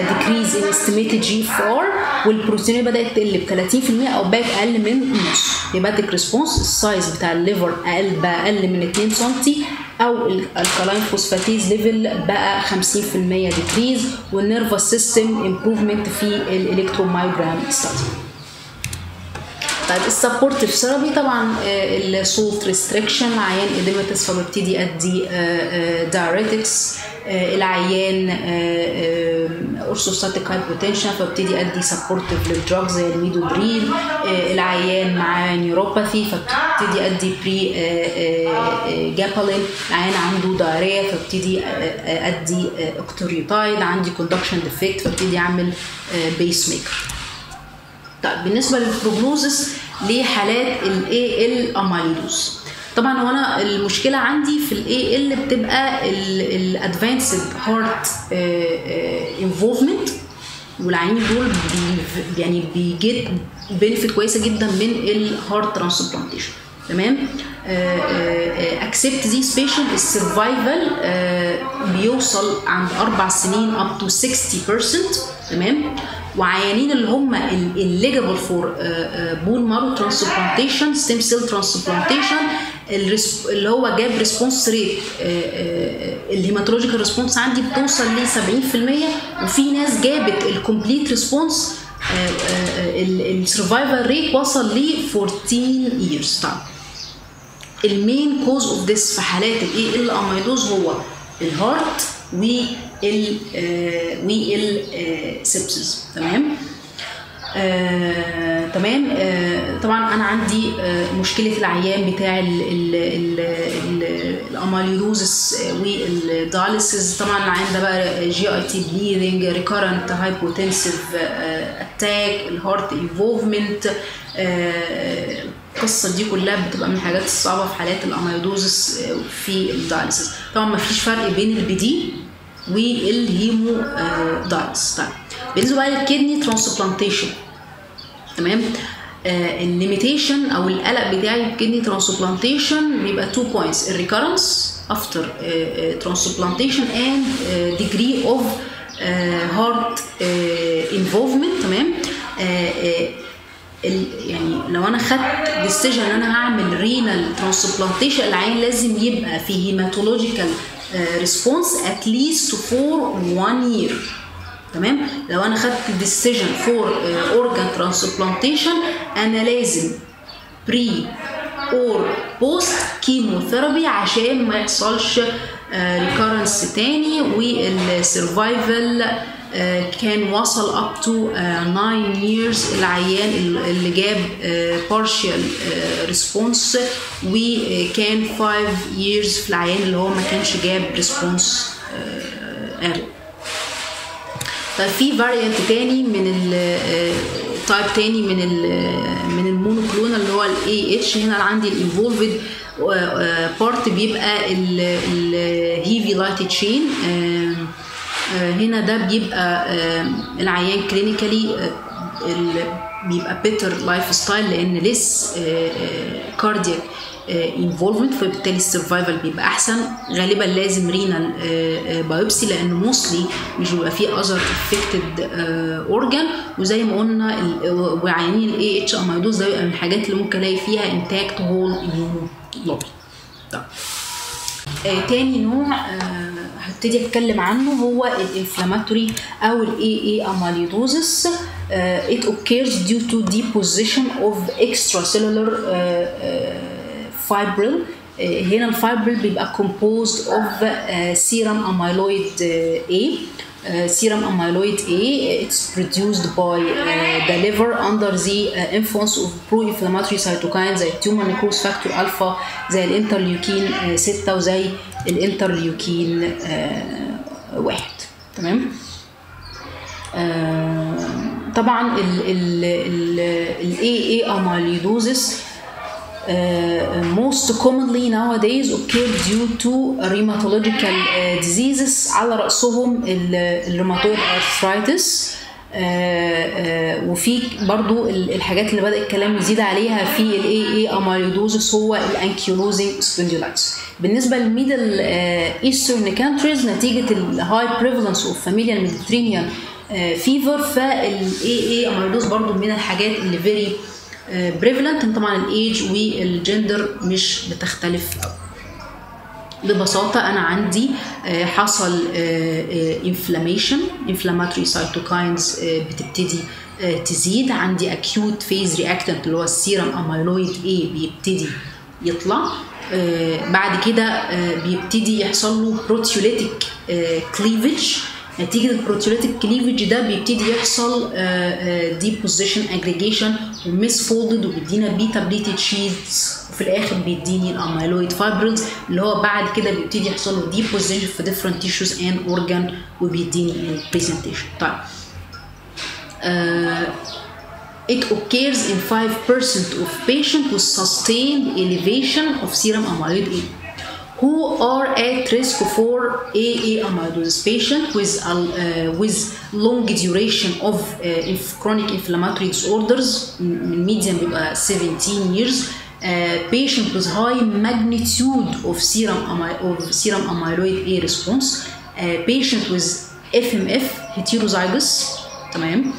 decrease in estimated GFR وال protein بدأت تقل ب 30% أو بقت أقل من نص. hepatic response ال size بتاع ال liver أقل بقى أقل من 2 سم أو alkaline phosphatase level بقى 50% decrease وال nervous system improvement في ال electromyogram study طيب ال supportive therapy طبعا ال salt restriction عيان edematous فببتدي ادي diuretics العيان orthostatic hypotension فببتدي ادي supportive لل drugs زي ال midodrine العيان معاه neuropathy فببتدي ادي بري جابالين العيان عنده diarrhea فببتدي ادي octreotide عندي conduction defect فببتدي اعمل pacemaker طيب بالنسبة لل prognosis لحالات ال AL amyloidosis طبعا وأنا المشكلة عندي في ال AL بتبقى ال advanced heart involvement والعيانين دول بي يعني بي get benefit كويسة جدا من ال heart transplantation تمام؟ except this patient ال survival بيوصل عند أربع سنين up to 60% تمام؟ وعيانين اللي هم eligible for bone marrow transplantation stem cell transplantation اللي هو جاب response rate ال hematological response عندي بتوصل ل 70% وفي ناس جابت ال complete response ال survival rate وصل ل 14 years. طبعا ال main cause of death في حالات ال AL amyloidosis هو ال heart وال وال sepsis تمام؟ آه، تمام؟ آه، طبعا أنا عندي آه، مشكلة العيان بتاع ال amyloidosis وال dialysis طبعا العيان ده بقى GIT bleeding recurrent hypotensive attack ال heart involvement القصة دي كلها بتبقى من الحاجات الصعبة في حالات ال amyloidosis في ال dialysis طبعا ما فيش فرق بين ال PD وال hemodialysis طيب بالنسبة بقى لل kidney transplantation. تمام؟ ال limitation أو القلق بتاعي ال kidney transplantation بيبقى 2 points ال recurrence after transplantation and degree of heart involvement تمام؟ يعني لو أنا خدت decision إن أنا هعمل renal transplantation العيان لازم يبقى في hematological response at least for 1 year تمام؟ لو أنا خدت decision for organ transplantation أنا لازم pre or post chemotherapy عشان ما يحصلش recurrence تاني وال survival آه، كان وصل up to آه، 9 years العيان اللي جاب آه، partial آه، response وكان 5 years في العيان اللي هو ما كانش جاب response آه،. طيب في variant تاني من type تاني من ال من ال monoclonal اللي هو ال AH هنا عندي ال involved part بيبقى ال heavy light chain هنا ده بيبقى آه، العيان clinically بيبقى better life style لأن less cardiac involvement فبالتالي ال survival بيبقى أحسن. غالبا لازم renal biopsy لأن mostly مش بيبقى فيه other affected organ وزي ما قلنا وعيانين ال AH amyloidosis ده بيبقى من الحاجات اللي ممكن ألاقي فيها intact whole آه، تاني نوع آه، هبتدي اتكلم عنه هو الانفلاماتوري أو الاي اي اماليدوزس it occurs due to deposition of extracellular uh, uh, fibril uh, هنا الفايبرل بيبقى composed of uh, serum amyloid uh, A uh, serum amyloid A it's produced by uh, the liver under the uh, influence of pro-inflammatory cytokines زي tumor necrosis factor alpha زي ال interleukin uh, 6 وزي ال interleukin uh, واحد تمام آه، طبعا ال ال ال AA amyloidosis uh, most commonly nowadays occur due to rheumatological uh, diseases على رأسهم ال rheumatoid arthritis. آه، آه، وفي برضو ال- الحاجات اللي بدأ الكلام يزيد عليها في ال AA amyloidosis هو ال ankylosing spondylitis. بالنسبة لل Middle Eastern countries نتيجة ال high prevalence of familial Mediterranean fever فال AA amyloidosis برضو من الحاجات اللي very prevalent طبعا ال age وال gender مش بتختلف. ببساطة أنا عندي آه، حصل inflammation inflammatory cytokines بتبتدي آه، تزيد. عندي acute phase reactant اللي هو ال serum amyloid A بيبتدي يطلع. آه، بعد كده آه، بيبتدي يحصل له proteolytic cleavage نتيجة ال proteolytic cleavage ده بيبتدي يحصل deposition aggregation و misfolded وبيدينا beta pleated sheets وفي الآخر بيديني ال amyloid fibers اللي هو بعد كده بيبتدي يحصل له deposition في different tissues and organ وبيديني ال presentation طيب. uh, it occurs in 5% of patients with sustained elevation of serum amyloid A. who are at risk for AA amyloidosis patient with uh, with long duration of uh, inf- chronic inflammatory disorders من median بيبقى 17 years uh, patient with high magnitude of serum amy- of serum amyloid A response uh, patient with FMF heterozygous تمام آه،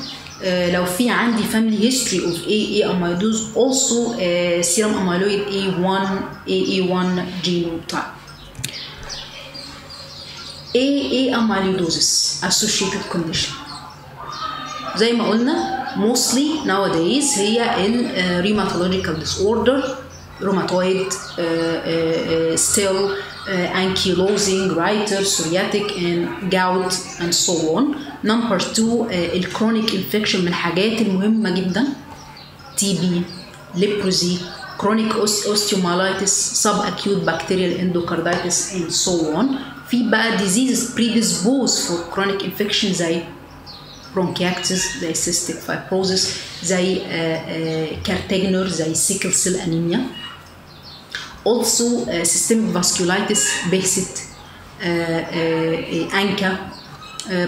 لو في عندي family history of AA amyloidosis also آه، serum amyloid A1 AA1 genotype AA amyloidosis associated condition زي ما قلنا mostly nowadays هي ال uh, rheumatological disorder rheumatoid uh, uh, uh, still uh, ankylosing, writer, psoriatic and gout and so on. Two uh, الchronic infection من الحاجات المهمة جدا TB, leprosy, chronic os- osteomyelitis, subacute bacterial endocarditis and so on. في بقى diseases predisposed for chronic infection زي bronchiectasis زي cystic fibrosis زي كارتاجنر زي sickle cell anemia also uh, systemic vasculitis بيست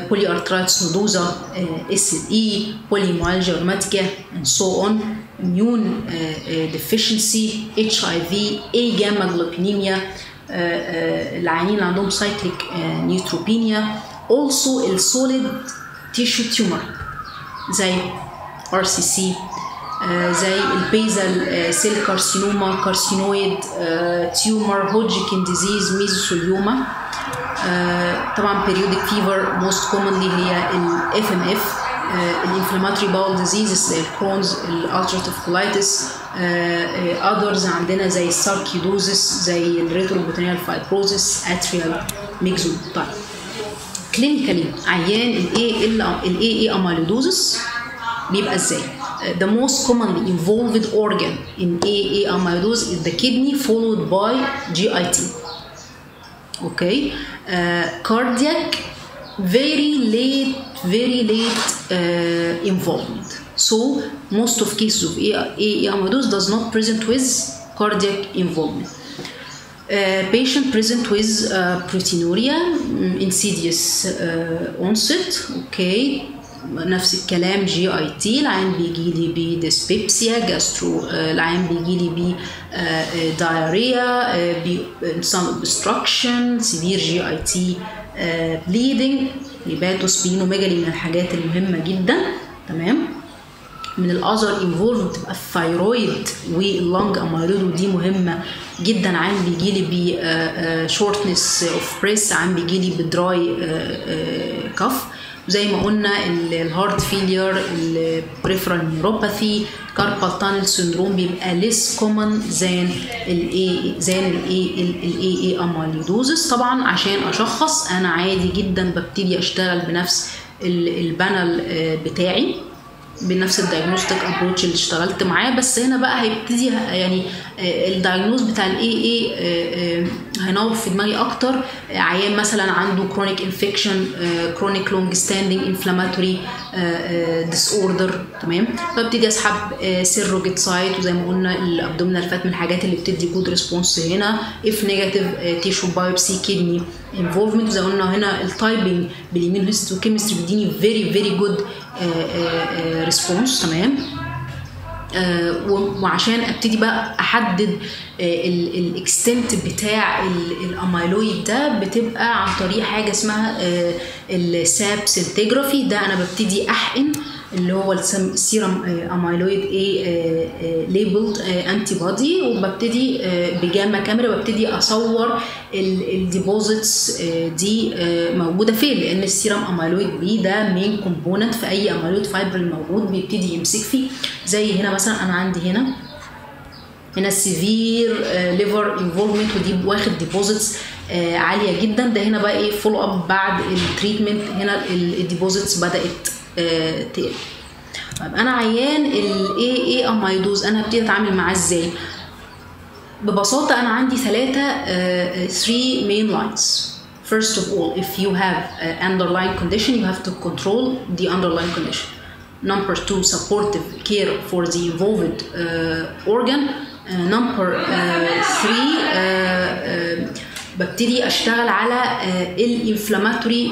polyarthritis nodosa uh, SLE polymyalgia rheumatica and so on immune uh, uh, deficiency HIV A gamma globulinemia uh, uh, العيانين اللي عندهم uh, neutropenia also السوليد tissue tumor زي RCC آه، زي ال basal cell carcinoma carcinoid tumor Hodgkin disease mesothelioma طبعا periodic fever most commonly هي ال FMF ال inflammatory bowel diseases زي ال Crohn's ال ulcerative colitis others عندنا زي ال sarcoidosis زي ال retroperitoneal fibrosis atrial myxoma طيب clinically عيان ال A الاي اي بيبقى إزاي؟ the most commonly involved organ in AA amyloidosis is the kidney followed by GIT okay. Uh, cardiac very late very late uh, involvement. So most of cases of AA amyloidosis does not present with cardiac involvement. Uh, patient present with uh, proteinuria mm, insidious uh, onset. Okay نفس الكلام GIT العيان بيجي لي ب dyspepsia gastro العيان بيجي لي ب diarrhea obstruction severe GIT bleeding hepatosplenomegaly من الحاجات المهمة جدا تمام؟ من ال other involved بتبقى ال thyroid وال lung amyloid ودي مهمة جدا عيان بيجي لي ب shortness of breath عيان بيجي لي ب dry cough. زي ما قلنا ال heart failure ال peripheral neuropathy carpal tunnel syndrome بيبقى less common than ال A than ال A ال AL amyloidosis طبعا عشان أشخص أنا عادي جدا ببتدي أشتغل بنفس ال panel بتاعي بنفس ال diagnostic approach اللي اشتغلت معاه. بس هنا بقى هيبتدي يعني ال diagnosis بتاع ال AA هينور في دماغي أكتر. عيان مثلا عنده chronic infection chronic long standing inflammatory disorder تمام؟ فابتدي أسحب surrogate site وزي ما قلنا ال abdominal fat من الحاجات اللي بتدي good response هنا. if negative tissue biopsy kidney involvement زي قلنا هنا ال typing بال immunohistochemistry بيديني very very good response تمام آه وعشان أبتدي بقى أحدد آه ال extent بتاع الاميلويد ده بتبقى عن طريق حاجة اسمها آه ال SAP scintigraphy ده أنا ببتدي أحقن اللي هو ال serum amyloid A labeled antibody وببتدي ب gamma camera ببتدي أصور ال deposits دي موجودة فين؟ لأن ال serum amyloid P ده main component في أي amyloid fiber موجود بيبتدي يمسك فيه. زي هنا مثلا أنا عندي هنا هنا ال severe liver involvement ودي واخد deposits عالية جدا. ده هنا بقى إيه؟ follow up بعد ال treatment هنا ال deposits بدأت تقل طيب أنا عيان ال AA amyloidosis أنا هبتدي اتعامل معاه إزاي ببساطه أنا عندي ثلاثة 3 main lines first of all if you have uh, underlying condition you have to control the underlying condition number two supportive care for the involved uh, organ uh, number three ببتدي أشتغل على ال inflammatory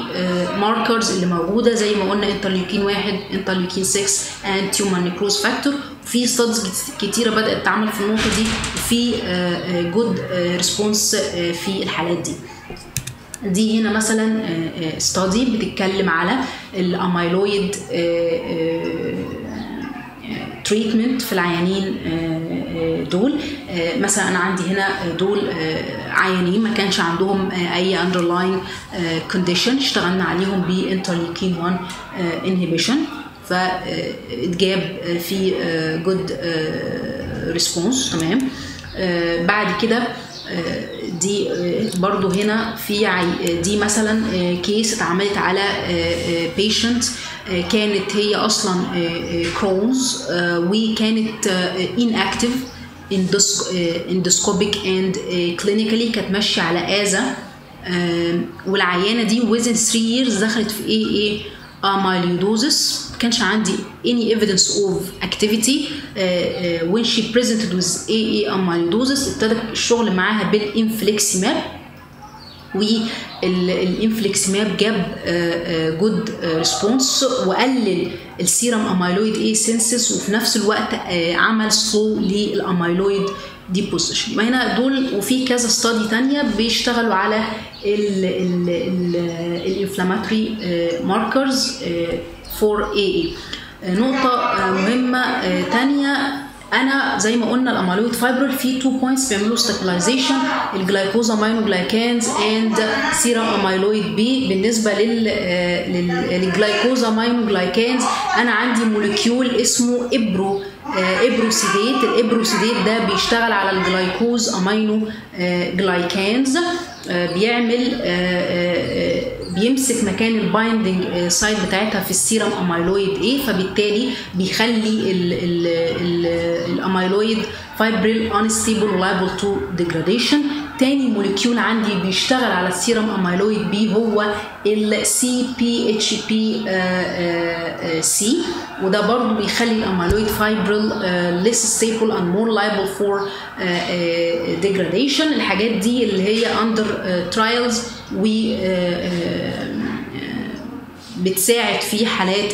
markers اللي موجودة زي ما قلنا interleukin واحد interleukin 6 and tumor necrosis factor في studies كتيرة بدأت تعمل في النقطة دي وفي good response في الحالات دي. دي هنا مثلا study بتتكلم على ال amyloid treatment في العيانين دول. مثلا أنا عندي هنا دول عيانين ما كانش عندهم أي underlying condition اشتغلنا عليهم ب interleukin 1 inhibition فاتجاب في good response تمام؟ بعد كده دي برضو هنا في دي مثلا case اتعملت على patient كانت هي أصلا Crohn's وكانت inactive. endoscopic and clinically كانت ماشية على آذى. والعيانة دي within 3 years دخلت في AA amyloidosis. ما كانش عندي any evidence of activity uh, uh, when she presented with AA ابتدى الشغل معاها ب ال infliximab وال infliximab جاب good response وقلل ال serum amyloid A synthesis وفي نفس الوقت عمل slow لل amyloid deposition هنا دول وفي كذا study تانية بيشتغلوا على ال inflammatory markers for AA نقطة مهمة تانية أنا زي ما قلنا ال amyloid fibril في two points بيعملوا stabilization ال glycosaminoglycans and serum amyloid P بالنسبة لل لل glycosaminoglycans أنا عندي molecule اسمه epro eprodisate. ال eprodisate ده بيشتغل على ال glycosaminoglycans بيعمل بيمسك مكان ال binding site بتاعتها في ال serum amyloid A فبالتالي بيخلي ال amyloid fibril unstable و liable to degradation تاني molecule عندي بيشتغل على ال serum amyloid P هو ال CPHPC وده برضو بيخلي ال amyloid fibril and more liable for uh, uh, degradation. الحاجات دي اللي هي under uh, trials و بتساعد في حالات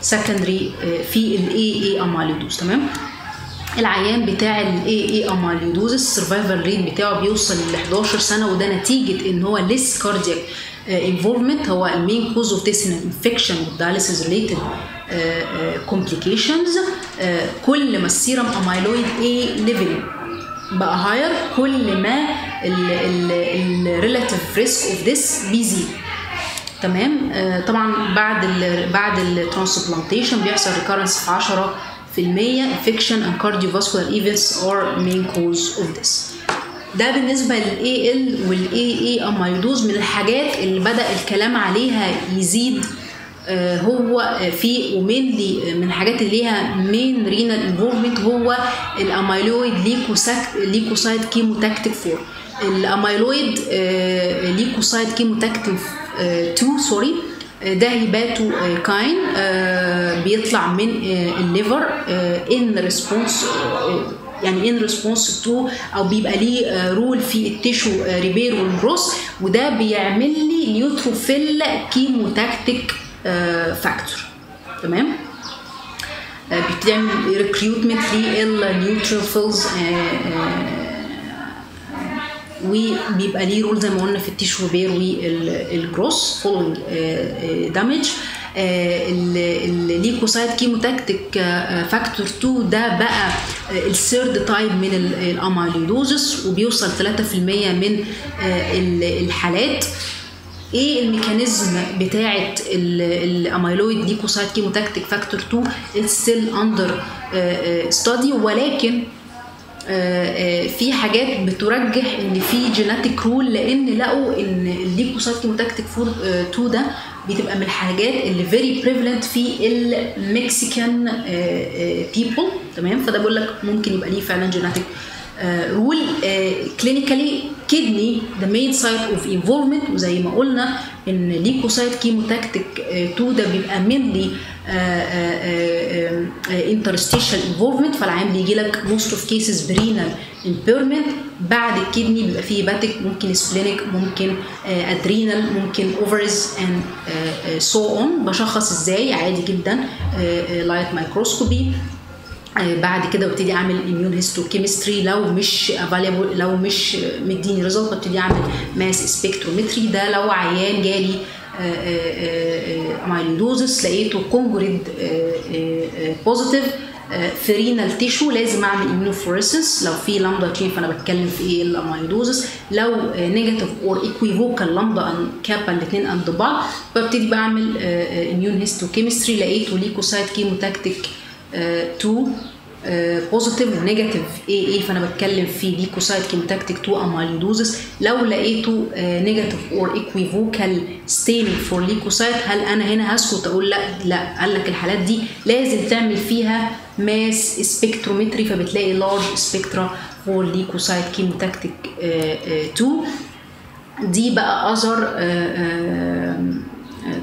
ال secondary في ال AA amyloidosis تمام؟ العيان بتاع ال AA amyloidosis ال survival rate بتاعه بيوصل ل 11 سنة وده نتيجة إن هو less cardiac involvement هو ال main cause of death infection وال dialysis related complications كل ما ال serum amyloid A level بقى higher كل ما ال relative risk of death بيزيد. تمام؟ آه طبعا بعد ال بعد ال transplantation بيحصل recurrence في 10 في المية infection and cardiovascular events are main cause of death. ده بالنسبة لل AL وال AA amyloidosis من الحاجات اللي بدأ الكلام عليها يزيد آه هو في و mainly من الحاجات اللي ليها main renal involvement هو ال amyloid leukocyte chemotactic 4 الاميلويد آه leukocyte chemotactic 2 sorry ده hepatokine بيطلع من ال liver in response يعني in response to أو بيبقى ليه role في ال tissue repair وال growth وده بيعمل لي neutrophil chemotactic factor تمام؟ بتعمل recruitment لل neutrophils وبيبقى ليه role زي ما قلنا في ال tissue repair وال growth following damage ال leukocyte chemotactic factor 2 ده بقى ال third type من ال amyloidosis وبيوصل 3% من الحالات. إيه ال mechanism بتاعه ال amyloid leukocyte chemotactic factor 2 still under study ولكن في حاجات بترجح إن في genetic role لأن لقوا إن ال leukocyte chemotactic 2 ده بتبقى من الحاجات اللي very prevalent في ال Mexican people تمام؟ فده بيقول لك ممكن يبقى ليه فعلا genetic role clinically kidney the main site of involvement وزي ما قلنا إن leukocyte chemotactic 2 ده بيبقى mainly interstitial involvement فالعيان بيجي لك most of cases ب renal impairment بعد ال kidney بيبقى فيه hepatic ممكن splenic ممكن adrenal ممكن others and so on بشخص إزاي؟ عادي جدا. light microscopy بعد كده ببتدي أعمل immunohistochemistry لو مش available لو مش مديني result ببتدي أعمل mass spectrometry ده لو عيان جالي amyloidosis لقيته Congo red positive في renal tissue لازم أعمل immunofluorescence لو في lambda chain فأنا بتكلم في إيه؟ ال amyloidosis لو negative or equivocal lambda and kappa الاثنين قد بعض ببتدي بعمل immunohistochemistry لقيته leukocyte chemotactic 2 positive و negative AA فأنا بتكلم في leukocyte chemotactic 2 amyloidosis لو لقيته negative or equivocal staining for leukocyte هل أنا هنا هسكت أقول لأ؟ لأ. قال لك الحالات دي لازم تعمل فيها mass spectrometry فبتلاقي large spectra for leukocyte chemotactic 2 دي بقى other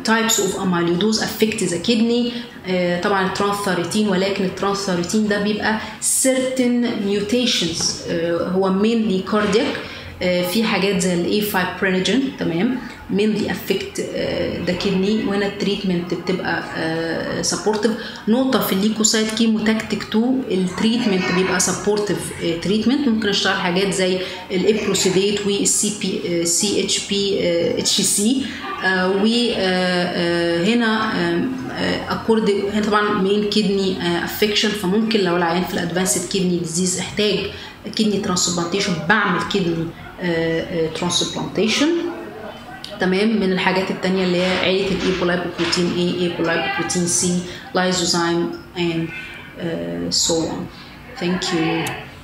types of amyloidosis affect the kidney. آه طبعا ال transthyretin ولكن ال transthyretin ده بيبقى certain mutations آه هو mainly cardiac آه في حاجات زي ال A fibrinogen تمام؟ Mainly affect the kidney. وهنا ال treatment بتبقى supportive نقطة في ال leukocyte chemotactic 2 ال treatment بيبقى supportive treatment ممكن أشتغل حاجات زي الابروسيديت والسي بي سي اتش بي اتش سي وهنا occurred هنا طبعا main kidney affection فممكن لو العيان في ال advanced kidney disease احتاج kidney transplantation بعمل kidney transplantation تمام من الحاجات التانية اللي هي عيلة ال apolipoprotein A, apolipoprotein C, lysozyme and uh, so on. Thank you.